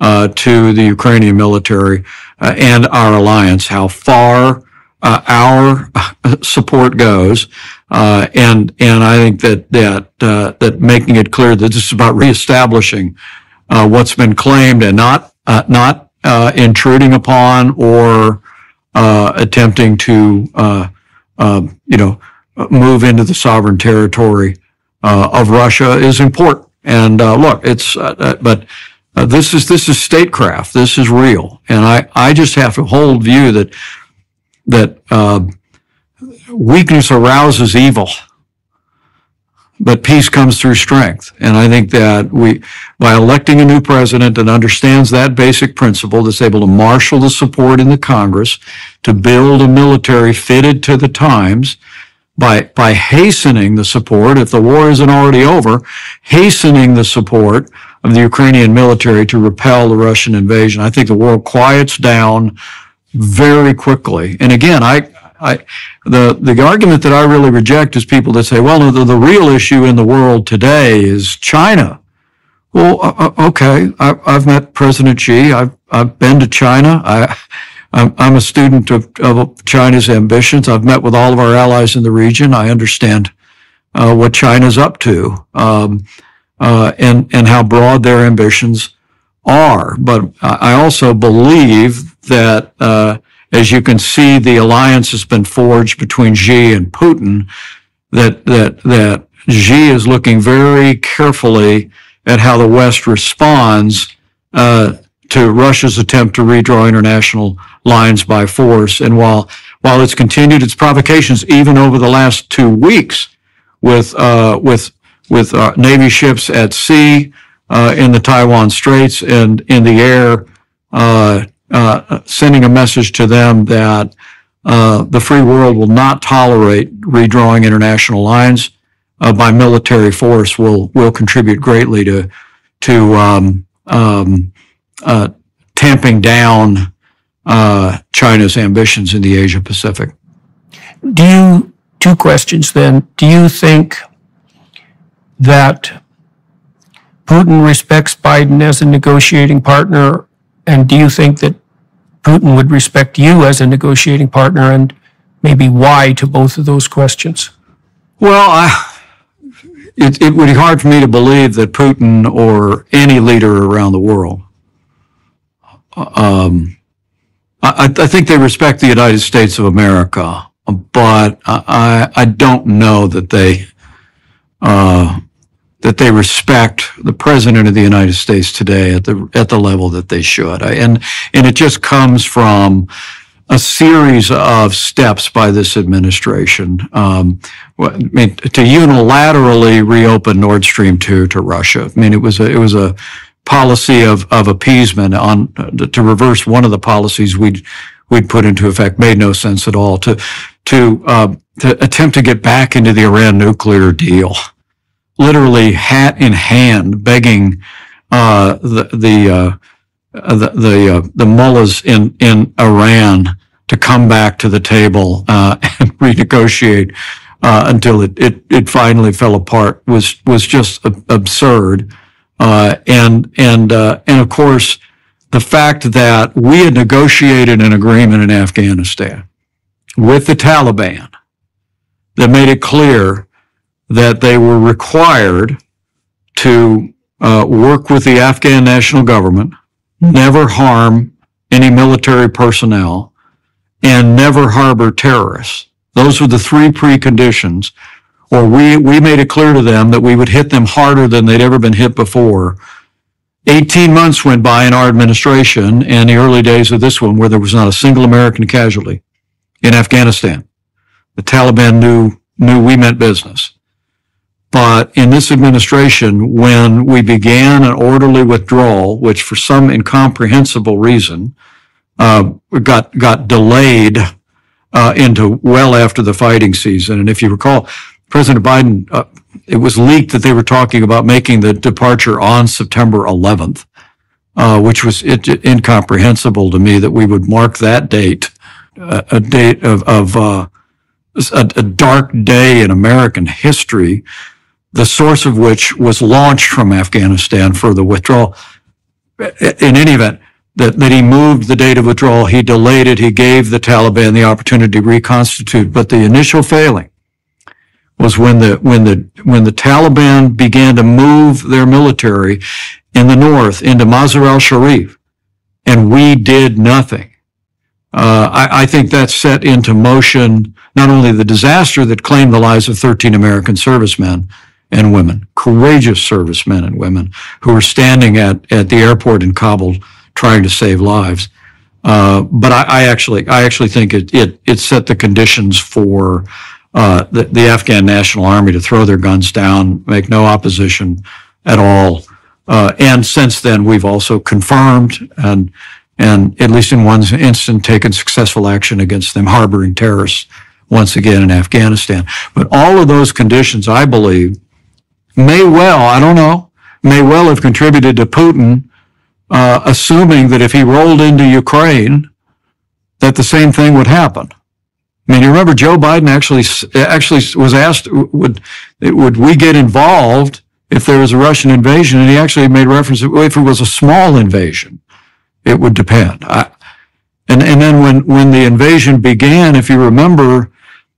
uh, to the Ukrainian military uh, and our alliance how far uh, our support goes. Uh, and and I think that that that making it clear that this is about reestablishing what's been claimed and not not intruding upon or uh, attempting to, uh, um, you know, move into the sovereign territory uh, of Russia is important. And uh, look, it's uh, uh, but this is this is statecraft. This is real, and I I just have to hold view that that weakness arouses evil but peace comes through strength. And I think that we, by electing a new president that understands that basic principle, that's able to marshal the support in the Congress to build a military fitted to the times, by, by hastening the support, if the war isn't already over, hastening the support of the Ukrainian military to repel the Russian invasion. I think the world quiets down very quickly. And again, I, I, the, the argument that I really reject is people that say, well, the, the real issue in the world today is China. Well, uh, uh okay, I, have met President Xi. I've, I've been to China. I, I'm, I'm a student of, of China's ambitions. I've met with all of our allies in the region. I understand uh, what China's up to um, uh, and, and how broad their ambitions are. But I also believe that uh, as you can see, the alliance has been forged between Xi and Putin. That that that Xi is looking very carefully at how the West responds uh, to Russia's attempt to redraw international lines by force. And while while it's continued its provocations even over the last two weeks with uh, with with uh, Navy ships at sea uh, in the Taiwan Straits and in the air uh, sending a message to them that uh, the free world will not tolerate redrawing international lines uh, by military force will will contribute greatly to to um, um, uh, tamping down uh, China's ambitions in the Asia Pacific. Do you two questions then? Do you think that Putin respects Biden as a negotiating partner, and do you think that Putin would respect you as a negotiating partner and maybe why to both of those questions? Well, I, it, it would be hard for me to believe that Putin or any leader around the world, um, I, I think they respect the United States of America, but I, I don't know that they, uh, that they respect the president of the United States today at the at the level that they should. And and it just comes from a series of steps by this administration. Um, I mean, to unilaterally reopen Nord Stream two to Russia. I mean, it was a it was a policy of of appeasement on to reverse one of the policies we'd we'd put into effect made no sense at all. To to uh, to attempt to get back into the Iran nuclear deal literally hat in hand begging uh, the the uh, the the, uh, the mullahs in in Iran to come back to the table uh, *laughs* and renegotiate uh, until it, it it finally fell apart was was just absurd. Uh, and and and of course the fact that we had negotiated an agreement in Afghanistan with the Taliban that made it clear that they were required to uh, work with the Afghan national government, never harm any military personnel, and never harbor terrorists. Those were the three preconditions. Or we, we made it clear to them that we would hit them harder than they'd ever been hit before. 18 months went by in our administration and the early days of this one where there was not a single American casualty in Afghanistan. The Taliban knew, knew we meant business. But in this administration, when we began an orderly withdrawal, which for some incomprehensible reason, uh, got, got delayed, uh, into well after the fighting season. And if you recall, President Biden, uh, it was leaked that they were talking about making the departure on September 11th, uh, which was it, incomprehensible to me that we would mark that date, uh, a date of, of, uh, a, a dark day in American history, the source of which was launched from Afghanistan for the withdrawal. In any event, that, that he moved the date of withdrawal, he delayed it, he gave the Taliban the opportunity to reconstitute. But the initial failing was when the, when the, when the Taliban began to move their military in the north into Mazar al-Sharif, and we did nothing. Uh, I, I think that set into motion not only the disaster that claimed the lives of 13 American servicemen and women, courageous servicemen and women who were standing at, at the airport in Kabul trying to save lives. Uh, but I, I actually, I actually think it, it, it set the conditions for, uh, the, the Afghan National Army to throw their guns down, make no opposition at all. Uh, and since then, we've also confirmed and, and at least in one instance taken successful action against them harboring terrorists once again in Afghanistan. But all of those conditions, I believe, may well, I don't know, may well have contributed to Putin uh, assuming that if he rolled into Ukraine, that the same thing would happen. I mean, you remember Joe Biden actually actually was asked, would would we get involved if there was a Russian invasion? And he actually made reference to if it was a small invasion, it would depend. I, and and then when when the invasion began, if you remember,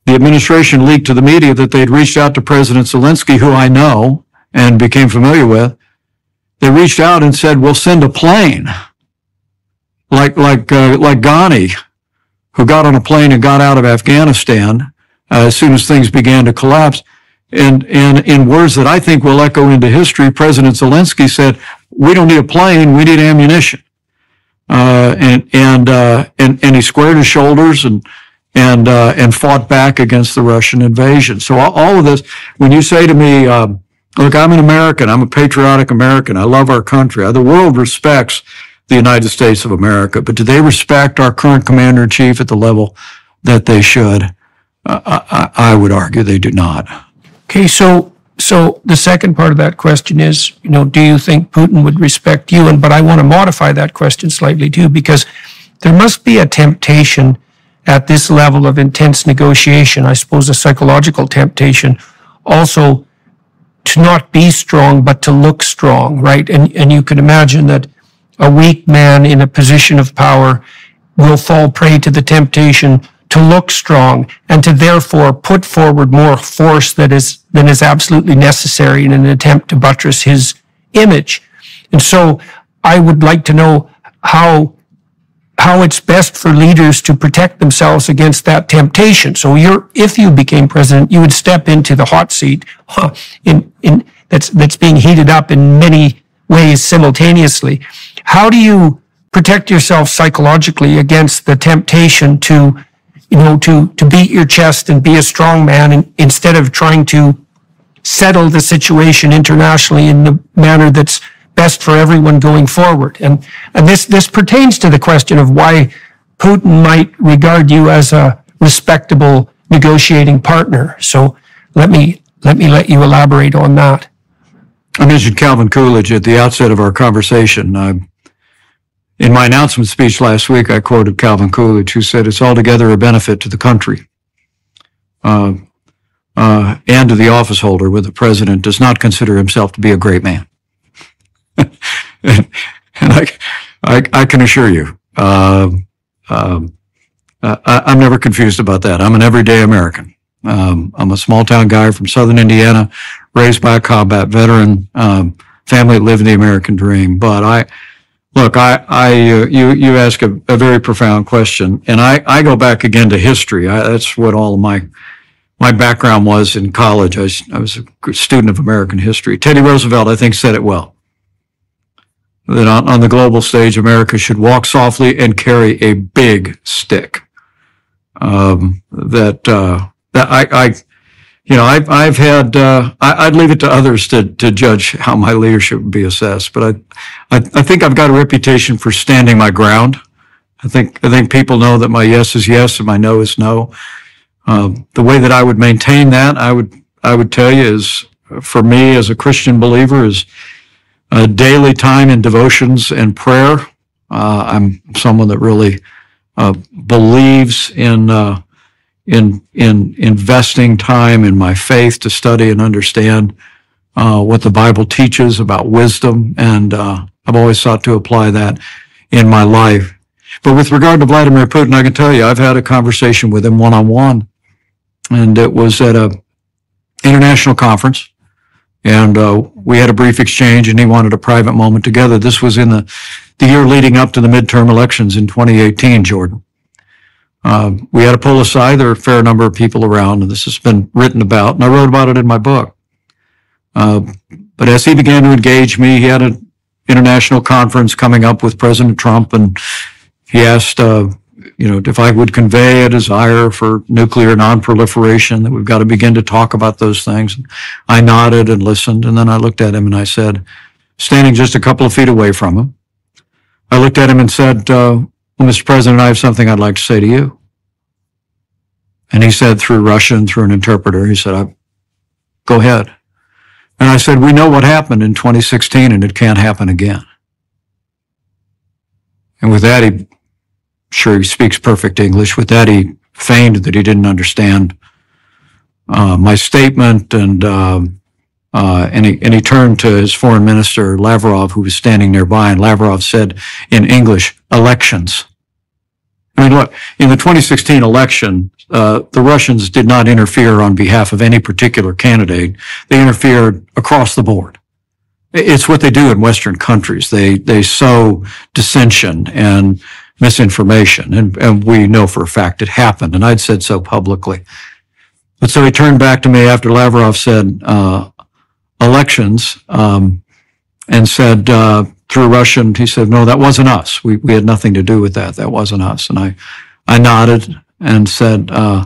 the administration leaked to the media that they'd reached out to President Zelensky, who I know and became familiar with, they reached out and said, we'll send a plane. Like, like, uh, like Ghani, who got on a plane and got out of Afghanistan uh, as soon as things began to collapse. And, and in words that I think will echo into history, President Zelensky said, we don't need a plane, we need ammunition. Uh, and, and, uh, and, and he squared his shoulders and, and, uh, and fought back against the Russian invasion. So all, of this, when you say to me, um, Look, I'm an American. I'm a patriotic American. I love our country. The world respects the United States of America, but do they respect our current commander in chief at the level that they should? Uh, I, I would argue they do not. Okay, so so the second part of that question is, you know, do you think Putin would respect you? And but I want to modify that question slightly too, because there must be a temptation at this level of intense negotiation. I suppose a psychological temptation also to not be strong, but to look strong, right? And, and you can imagine that a weak man in a position of power will fall prey to the temptation to look strong and to therefore put forward more force that is, than is absolutely necessary in an attempt to buttress his image. And so I would like to know how how it's best for leaders to protect themselves against that temptation. So you're, if you became president, you would step into the hot seat huh, in, in, that's, that's being heated up in many ways simultaneously. How do you protect yourself psychologically against the temptation to, you know, to, to beat your chest and be a strong man and, instead of trying to settle the situation internationally in the manner that's best for everyone going forward. And, and this, this pertains to the question of why Putin might regard you as a respectable negotiating partner. So let me, let me let you elaborate on that. I mentioned Calvin Coolidge at the outset of our conversation. In my announcement speech last week, I quoted Calvin Coolidge, who said, It's altogether a benefit to the country uh, uh, and to the office holder where the president does not consider himself to be a great man. *laughs* and, I, I, I, can assure you, uh, um, I, am never confused about that. I'm an everyday American. Um, I'm a small town guy from Southern Indiana, raised by a combat veteran, um, family lived the American dream. But I, look, I, I, uh, you, you ask a, a, very profound question, and I, I go back again to history. I, that's what all of my, my background was in college. I I was a student of American history. Teddy Roosevelt, I think, said it well that on, on the global stage, America should walk softly and carry a big stick. Um, that uh, that I, I, you know, I've, I've had, uh, I, I'd leave it to others to, to judge how my leadership would be assessed. But I, I, I think I've got a reputation for standing my ground. I think, I think people know that my yes is yes and my no is no. Um, the way that I would maintain that, I would, I would tell you is for me as a Christian believer is a daily time in devotions and prayer. Uh, I'm someone that really, uh, believes in, uh, in in investing time in my faith to study and understand uh, what the Bible teaches about wisdom, and uh, I've always sought to apply that in my life. But with regard to Vladimir Putin, I can tell you I've had a conversation with him one on one, and it was at a international conference, and uh, we had a brief exchange, and he wanted a private moment together. This was in the the year leading up to the midterm elections in 2018, Jordan. Uh, we had to pull aside. There are a fair number of people around, and this has been written about, and I wrote about it in my book. Uh, but as he began to engage me, he had an international conference coming up with President Trump, and he asked, uh, you know, if I would convey a desire for nuclear nonproliferation, that we've got to begin to talk about those things. I nodded and listened, and then I looked at him and I said, standing just a couple of feet away from him, I looked at him and said, uh, well, Mr. President, I have something I'd like to say to you. And he said through Russian, through an interpreter, he said, go ahead. And I said, we know what happened in 2016 and it can't happen again. And with that, he, sure, he speaks perfect English. With that, he feigned that he didn't understand uh, my statement and, um, uh, and, he, and he turned to his foreign minister, Lavrov, who was standing nearby, and Lavrov said in English, elections. I mean, look, in the 2016 election, uh, the Russians did not interfere on behalf of any particular candidate. They interfered across the board. It's what they do in Western countries. They, they sow dissension and misinformation. And, and we know for a fact it happened. And I'd said so publicly. But so he turned back to me after Lavrov said, uh, elections, um, and said, uh, through Russian, he said, no, that wasn't us. We, we had nothing to do with that. That wasn't us. And I, I nodded and said, uh,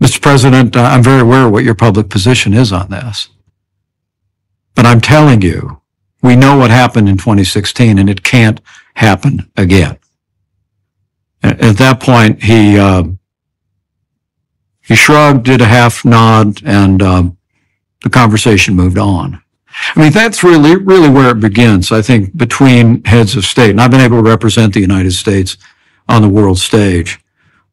Mr. President, I'm very aware of what your public position is on this. But I'm telling you, we know what happened in 2016 and it can't happen again. At, at that point, he, uh, he shrugged, did a half nod, and um, the conversation moved on. I mean, that's really, really where it begins, I think, between heads of state. And I've been able to represent the United States on the world stage.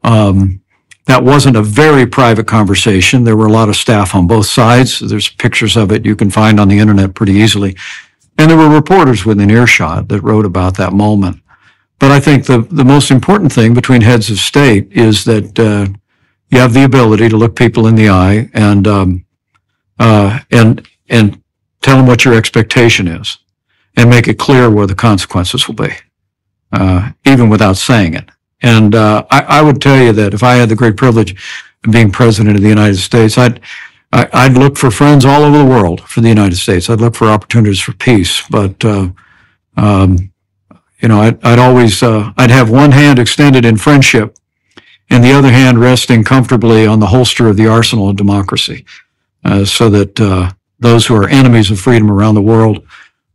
Um, that wasn't a very private conversation. There were a lot of staff on both sides. There's pictures of it you can find on the internet pretty easily. And there were reporters within earshot that wrote about that moment. But I think the, the most important thing between heads of state is that uh, you have the ability to look people in the eye and um, uh, and and tell them what your expectation is, and make it clear where the consequences will be, uh, even without saying it. And uh, I, I, would tell you that if I had the great privilege of being president of the United States, I'd I, would look for friends all over the world for the United States. I'd look for opportunities for peace, but uh, um, you know, I'd, I'd always uh, I'd have one hand extended in friendship, and the other hand resting comfortably on the holster of the arsenal of democracy, uh, so that uh, those who are enemies of freedom around the world,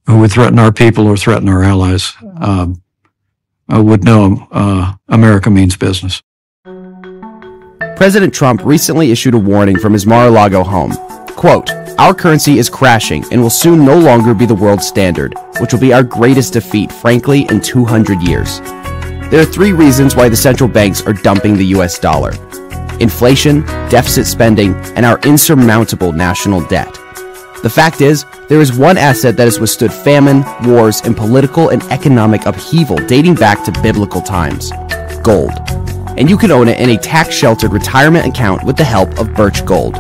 who would threaten our people or threaten our allies, um, uh, would know uh, America means business. President Trump recently issued a warning from his Mar-a-Lago home. Quote, our currency is crashing and will soon no longer be the world standard, which will be our greatest defeat, frankly, in 200 years. There are three reasons why the central banks are dumping the US dollar inflation, deficit spending, and our insurmountable national debt. The fact is, there is one asset that has withstood famine, wars, and political and economic upheaval dating back to biblical times gold. And you can own it in a tax sheltered retirement account with the help of Birch Gold.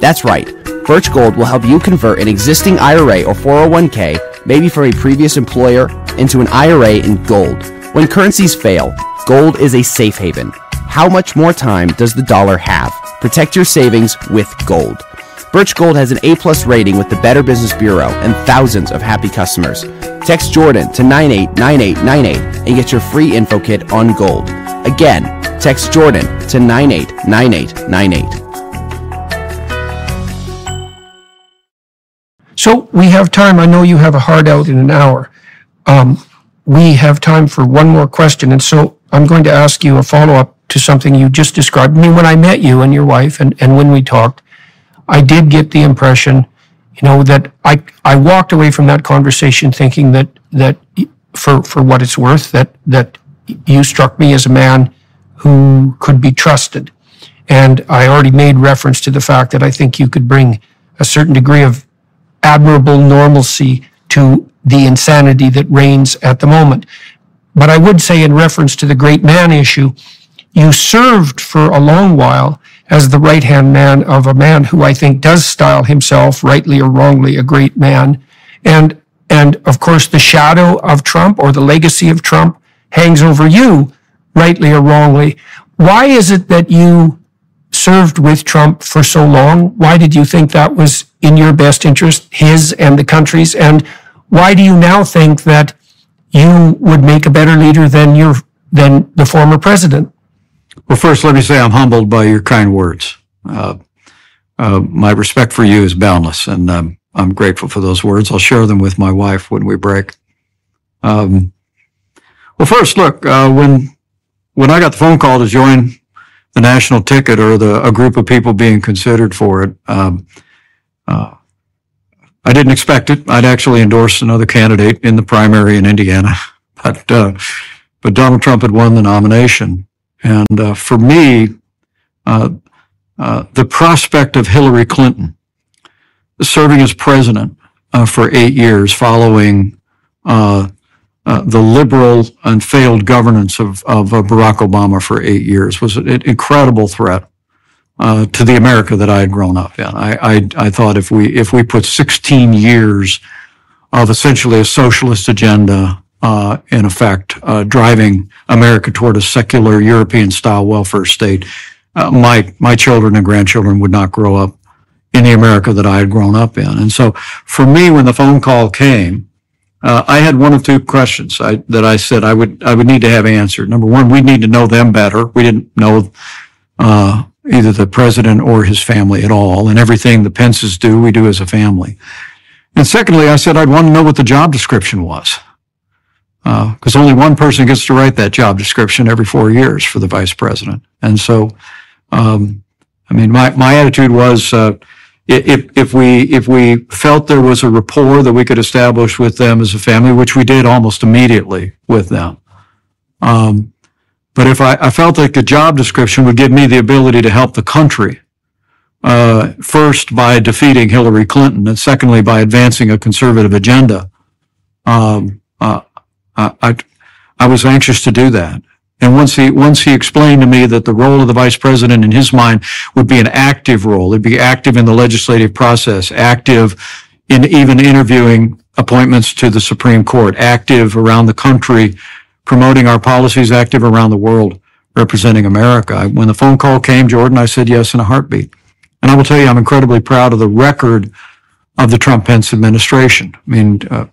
That's right, Birch Gold will help you convert an existing IRA or 401k, maybe from a previous employer, into an IRA in gold. When currencies fail, gold is a safe haven. How much more time does the dollar have? Protect your savings with gold. Birch Gold has an A-plus rating with the Better Business Bureau and thousands of happy customers. Text Jordan to 989898 and get your free info kit on gold. Again, text Jordan to 989898. So we have time. I know you have a hard out in an hour. Um, we have time for one more question. And so I'm going to ask you a follow up to something you just described. I mean, when I met you and your wife and, and when we talked, I did get the impression, you know, that I, I walked away from that conversation thinking that, that for, for what it's worth, that, that you struck me as a man who could be trusted. And I already made reference to the fact that I think you could bring a certain degree of admirable normalcy to the insanity that reigns at the moment. But I would say, in reference to the great man issue, you served for a long while as the right hand man of a man who I think does style himself, rightly or wrongly, a great man. And, and of course, the shadow of Trump or the legacy of Trump hangs over you, rightly or wrongly. Why is it that you served with Trump for so long? Why did you think that was in your best interest, his and the country's? And why do you now think that you would make a better leader than your than the former president? Well, first, let me say I'm humbled by your kind words. Uh, uh, my respect for you is boundless, and um, I'm grateful for those words. I'll share them with my wife when we break. Um, well, first, look uh, when when I got the phone call to join the national ticket or the a group of people being considered for it. Um, uh, I didn't expect it. I'd actually endorsed another candidate in the primary in Indiana, *laughs* but uh, but Donald Trump had won the nomination, and uh, for me, uh, uh, the prospect of Hillary Clinton serving as president uh, for eight years following uh, the liberal and failed governance of, of uh, Barack Obama for eight years was an incredible threat uh, to the America that I had grown up in. I, I, I thought if we if we put 16 years of essentially a socialist agenda uh, in effect, uh, driving America toward a secular European style welfare state, my my children and grandchildren would not grow up in the America that I had grown up in. And so, for me, when the phone call came, uh, I had one of two questions I, that I said I would I would need to have answered. Number one, we need to know them better. We didn't know uh, either the president or his family at all, and everything the Pences do, we do as a family. And secondly, I said I'd want to know what the job description was, because only one person gets to write that job description every four years for the vice president. And so, um, I mean, my my attitude was. Uh, if, if we, if we felt there was a rapport that we could establish with them as a family, which we did almost immediately with them. Um, but if I, I felt like a job description would give me the ability to help the country, uh, first by defeating Hillary Clinton and secondly by advancing a conservative agenda, um, uh, I, I, I was anxious to do that. And once he, once he explained to me that the role of the vice president in his mind would be an active role, it'd be active in the legislative process, active in even interviewing appointments to the Supreme Court, active around the country, promoting our policies, active around the world, representing America. When the phone call came, Jordan, I said yes in a heartbeat. And I will tell you, I'm incredibly proud of the record of the Trump Pence administration. I mean, uh,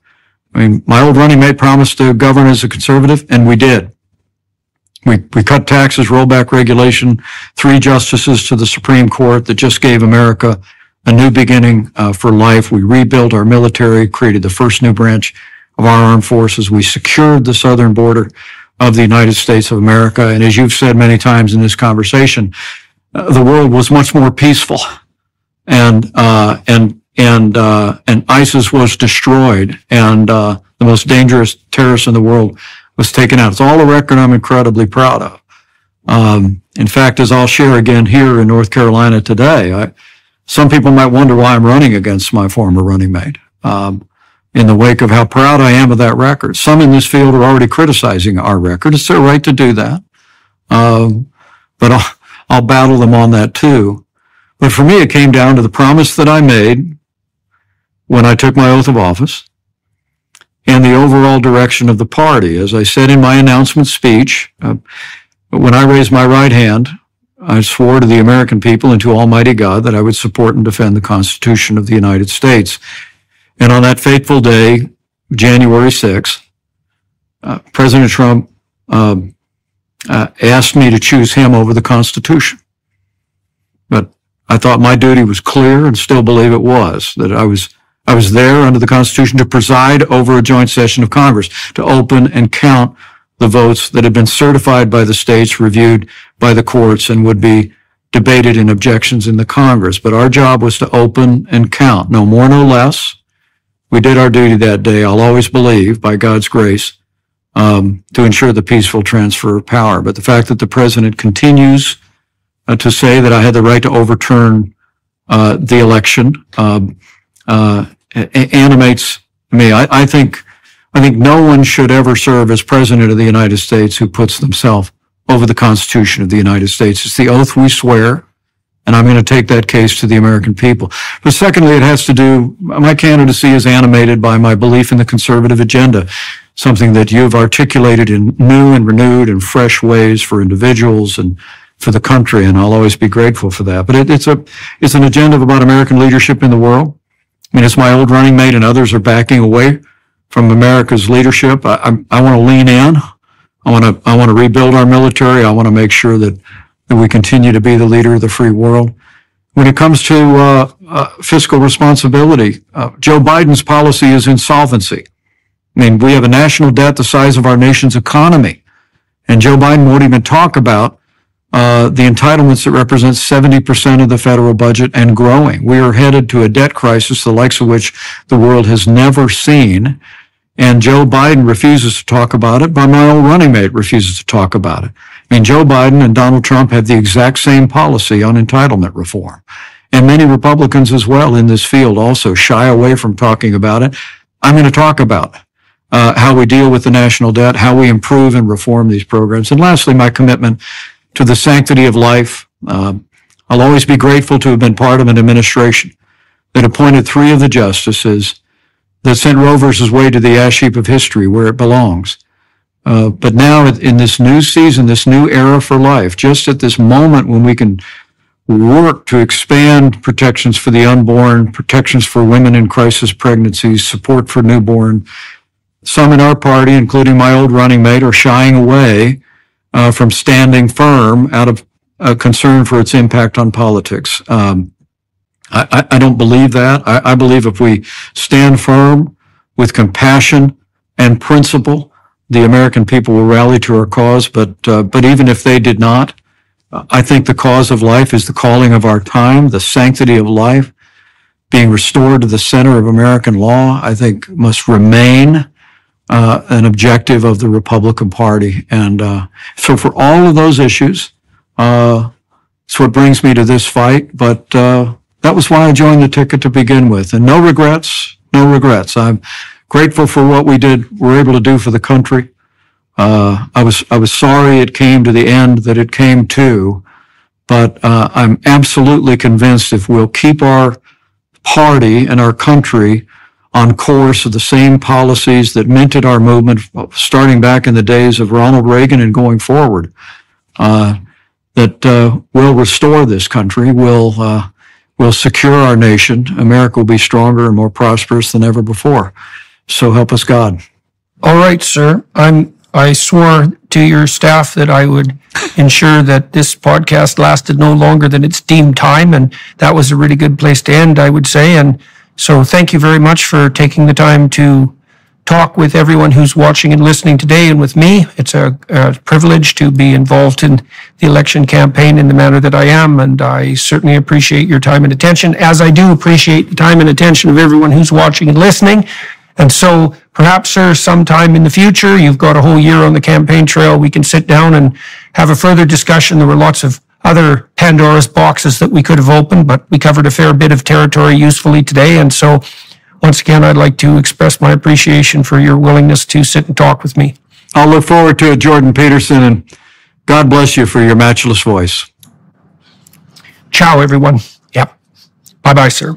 I mean, my old running mate promised to govern as a conservative, and we did. We, we cut taxes, rolled back regulation, three justices to the Supreme Court that just gave America a new beginning uh, for life. We rebuilt our military, created the first new branch of our armed forces. We secured the southern border of the United States of America. And as you've said many times in this conversation, uh, the world was much more peaceful and, uh, and, and, uh, and ISIS was destroyed and, uh, the most dangerous terrorist in the world was taken out. It's all a record I'm incredibly proud of. Um, in fact, as I'll share again here in North Carolina today, I, some people might wonder why I'm running against my former running mate. Um, in the wake of how proud I am of that record. Some in this field are already criticizing our record. It's their right to do that. Um, but I'll, I'll battle them on that too. But for me, it came down to the promise that I made when I took my oath of office and the overall direction of the party. As I said in my announcement speech, uh, when I raised my right hand, I swore to the American people and to Almighty God that I would support and defend the Constitution of the United States. And on that fateful day, January 6th, uh, President Trump um, uh, asked me to choose him over the Constitution. But I thought my duty was clear and still believe it was, that I was I was there under the Constitution to preside over a joint session of Congress, to open and count the votes that had been certified by the states, reviewed by the courts, and would be debated in objections in the Congress. But our job was to open and count, no more, no less. We did our duty that day, I'll always believe, by God's grace, um, to ensure the peaceful transfer of power. But the fact that the president continues uh, to say that I had the right to overturn uh, the election um, uh, animates me. I, I think I think no one should ever serve as president of the United States who puts themselves over the Constitution of the United States. It's the oath we swear, and I'm going to take that case to the American people. But secondly, it has to do, my candidacy is animated by my belief in the conservative agenda, something that you've articulated in new and renewed and fresh ways for individuals and for the country, and I'll always be grateful for that. But it, it's a, it's an agenda about American leadership in the world. I mean, it's my old running mate and others are backing away from America's leadership. I, I, I want to lean in. I want to, I want to rebuild our military. I want to make sure that, that we continue to be the leader of the free world. When it comes to uh, uh, fiscal responsibility, uh, Joe Biden's policy is insolvency. I mean, we have a national debt the size of our nation's economy, and Joe Biden won't even talk about uh, the entitlements that represent 70% of the federal budget and growing. We are headed to a debt crisis, the likes of which the world has never seen. And Joe Biden refuses to talk about it, but my old running mate refuses to talk about it. I mean, Joe Biden and Donald Trump have the exact same policy on entitlement reform. And many Republicans as well in this field also shy away from talking about it. I'm going to talk about uh, how we deal with the national debt, how we improve and reform these programs. And lastly, my commitment to the sanctity of life. Um, I'll always be grateful to have been part of an administration that appointed three of the justices that sent Roe versus Wade to the ash heap of history where it belongs. Uh, but now in this new season, this new era for life, just at this moment when we can work to expand protections for the unborn, protections for women in crisis pregnancies, support for newborn, some in our party, including my old running mate, are shying away uh, from standing firm out of uh, concern for its impact on politics. Um, I, I, don't believe that. I, I believe if we stand firm with compassion and principle, the American people will rally to our cause. But uh, but even if they did not, I think the cause of life is the calling of our time, the sanctity of life, being restored to the center of American law. I think must remain uh, an objective of the Republican Party. And uh, so for all of those issues, uh, it's what brings me to this fight. But uh, that was why I joined the ticket to begin with. And no regrets, no regrets. I'm grateful for what we did, were able to do for the country. Uh, I was I was sorry it came to the end that it came to, but uh, I'm absolutely convinced if we'll keep our party and our country on course of the same policies that minted our movement starting back in the days of Ronald Reagan and going forward, uh, that uh, will restore this country, will uh, will secure our nation. America will be stronger and more prosperous than ever before. So help us God. All right, sir. I'm, I swore to your staff that I would ensure that this podcast lasted no longer than its deemed time. And that was a really good place to end, I would say. And so thank you very much for taking the time to talk with everyone who's watching and listening today and with me. It's a, a privilege to be involved in the election campaign in the manner that I am. And I certainly appreciate your time and attention, as I do appreciate the time and attention of everyone who's watching and listening. And so perhaps, sir, sometime in the future, you've got a whole year on the campaign trail, we can sit down and have a further discussion. There were lots of other Pandora's boxes that we could have opened, but we covered a fair bit of territory usefully today. And so once again, I'd like to express my appreciation for your willingness to sit and talk with me. I'll look forward to it, Jordan Peterson, and God bless you for your matchless voice. Ciao, everyone. Yep. Bye bye, sir.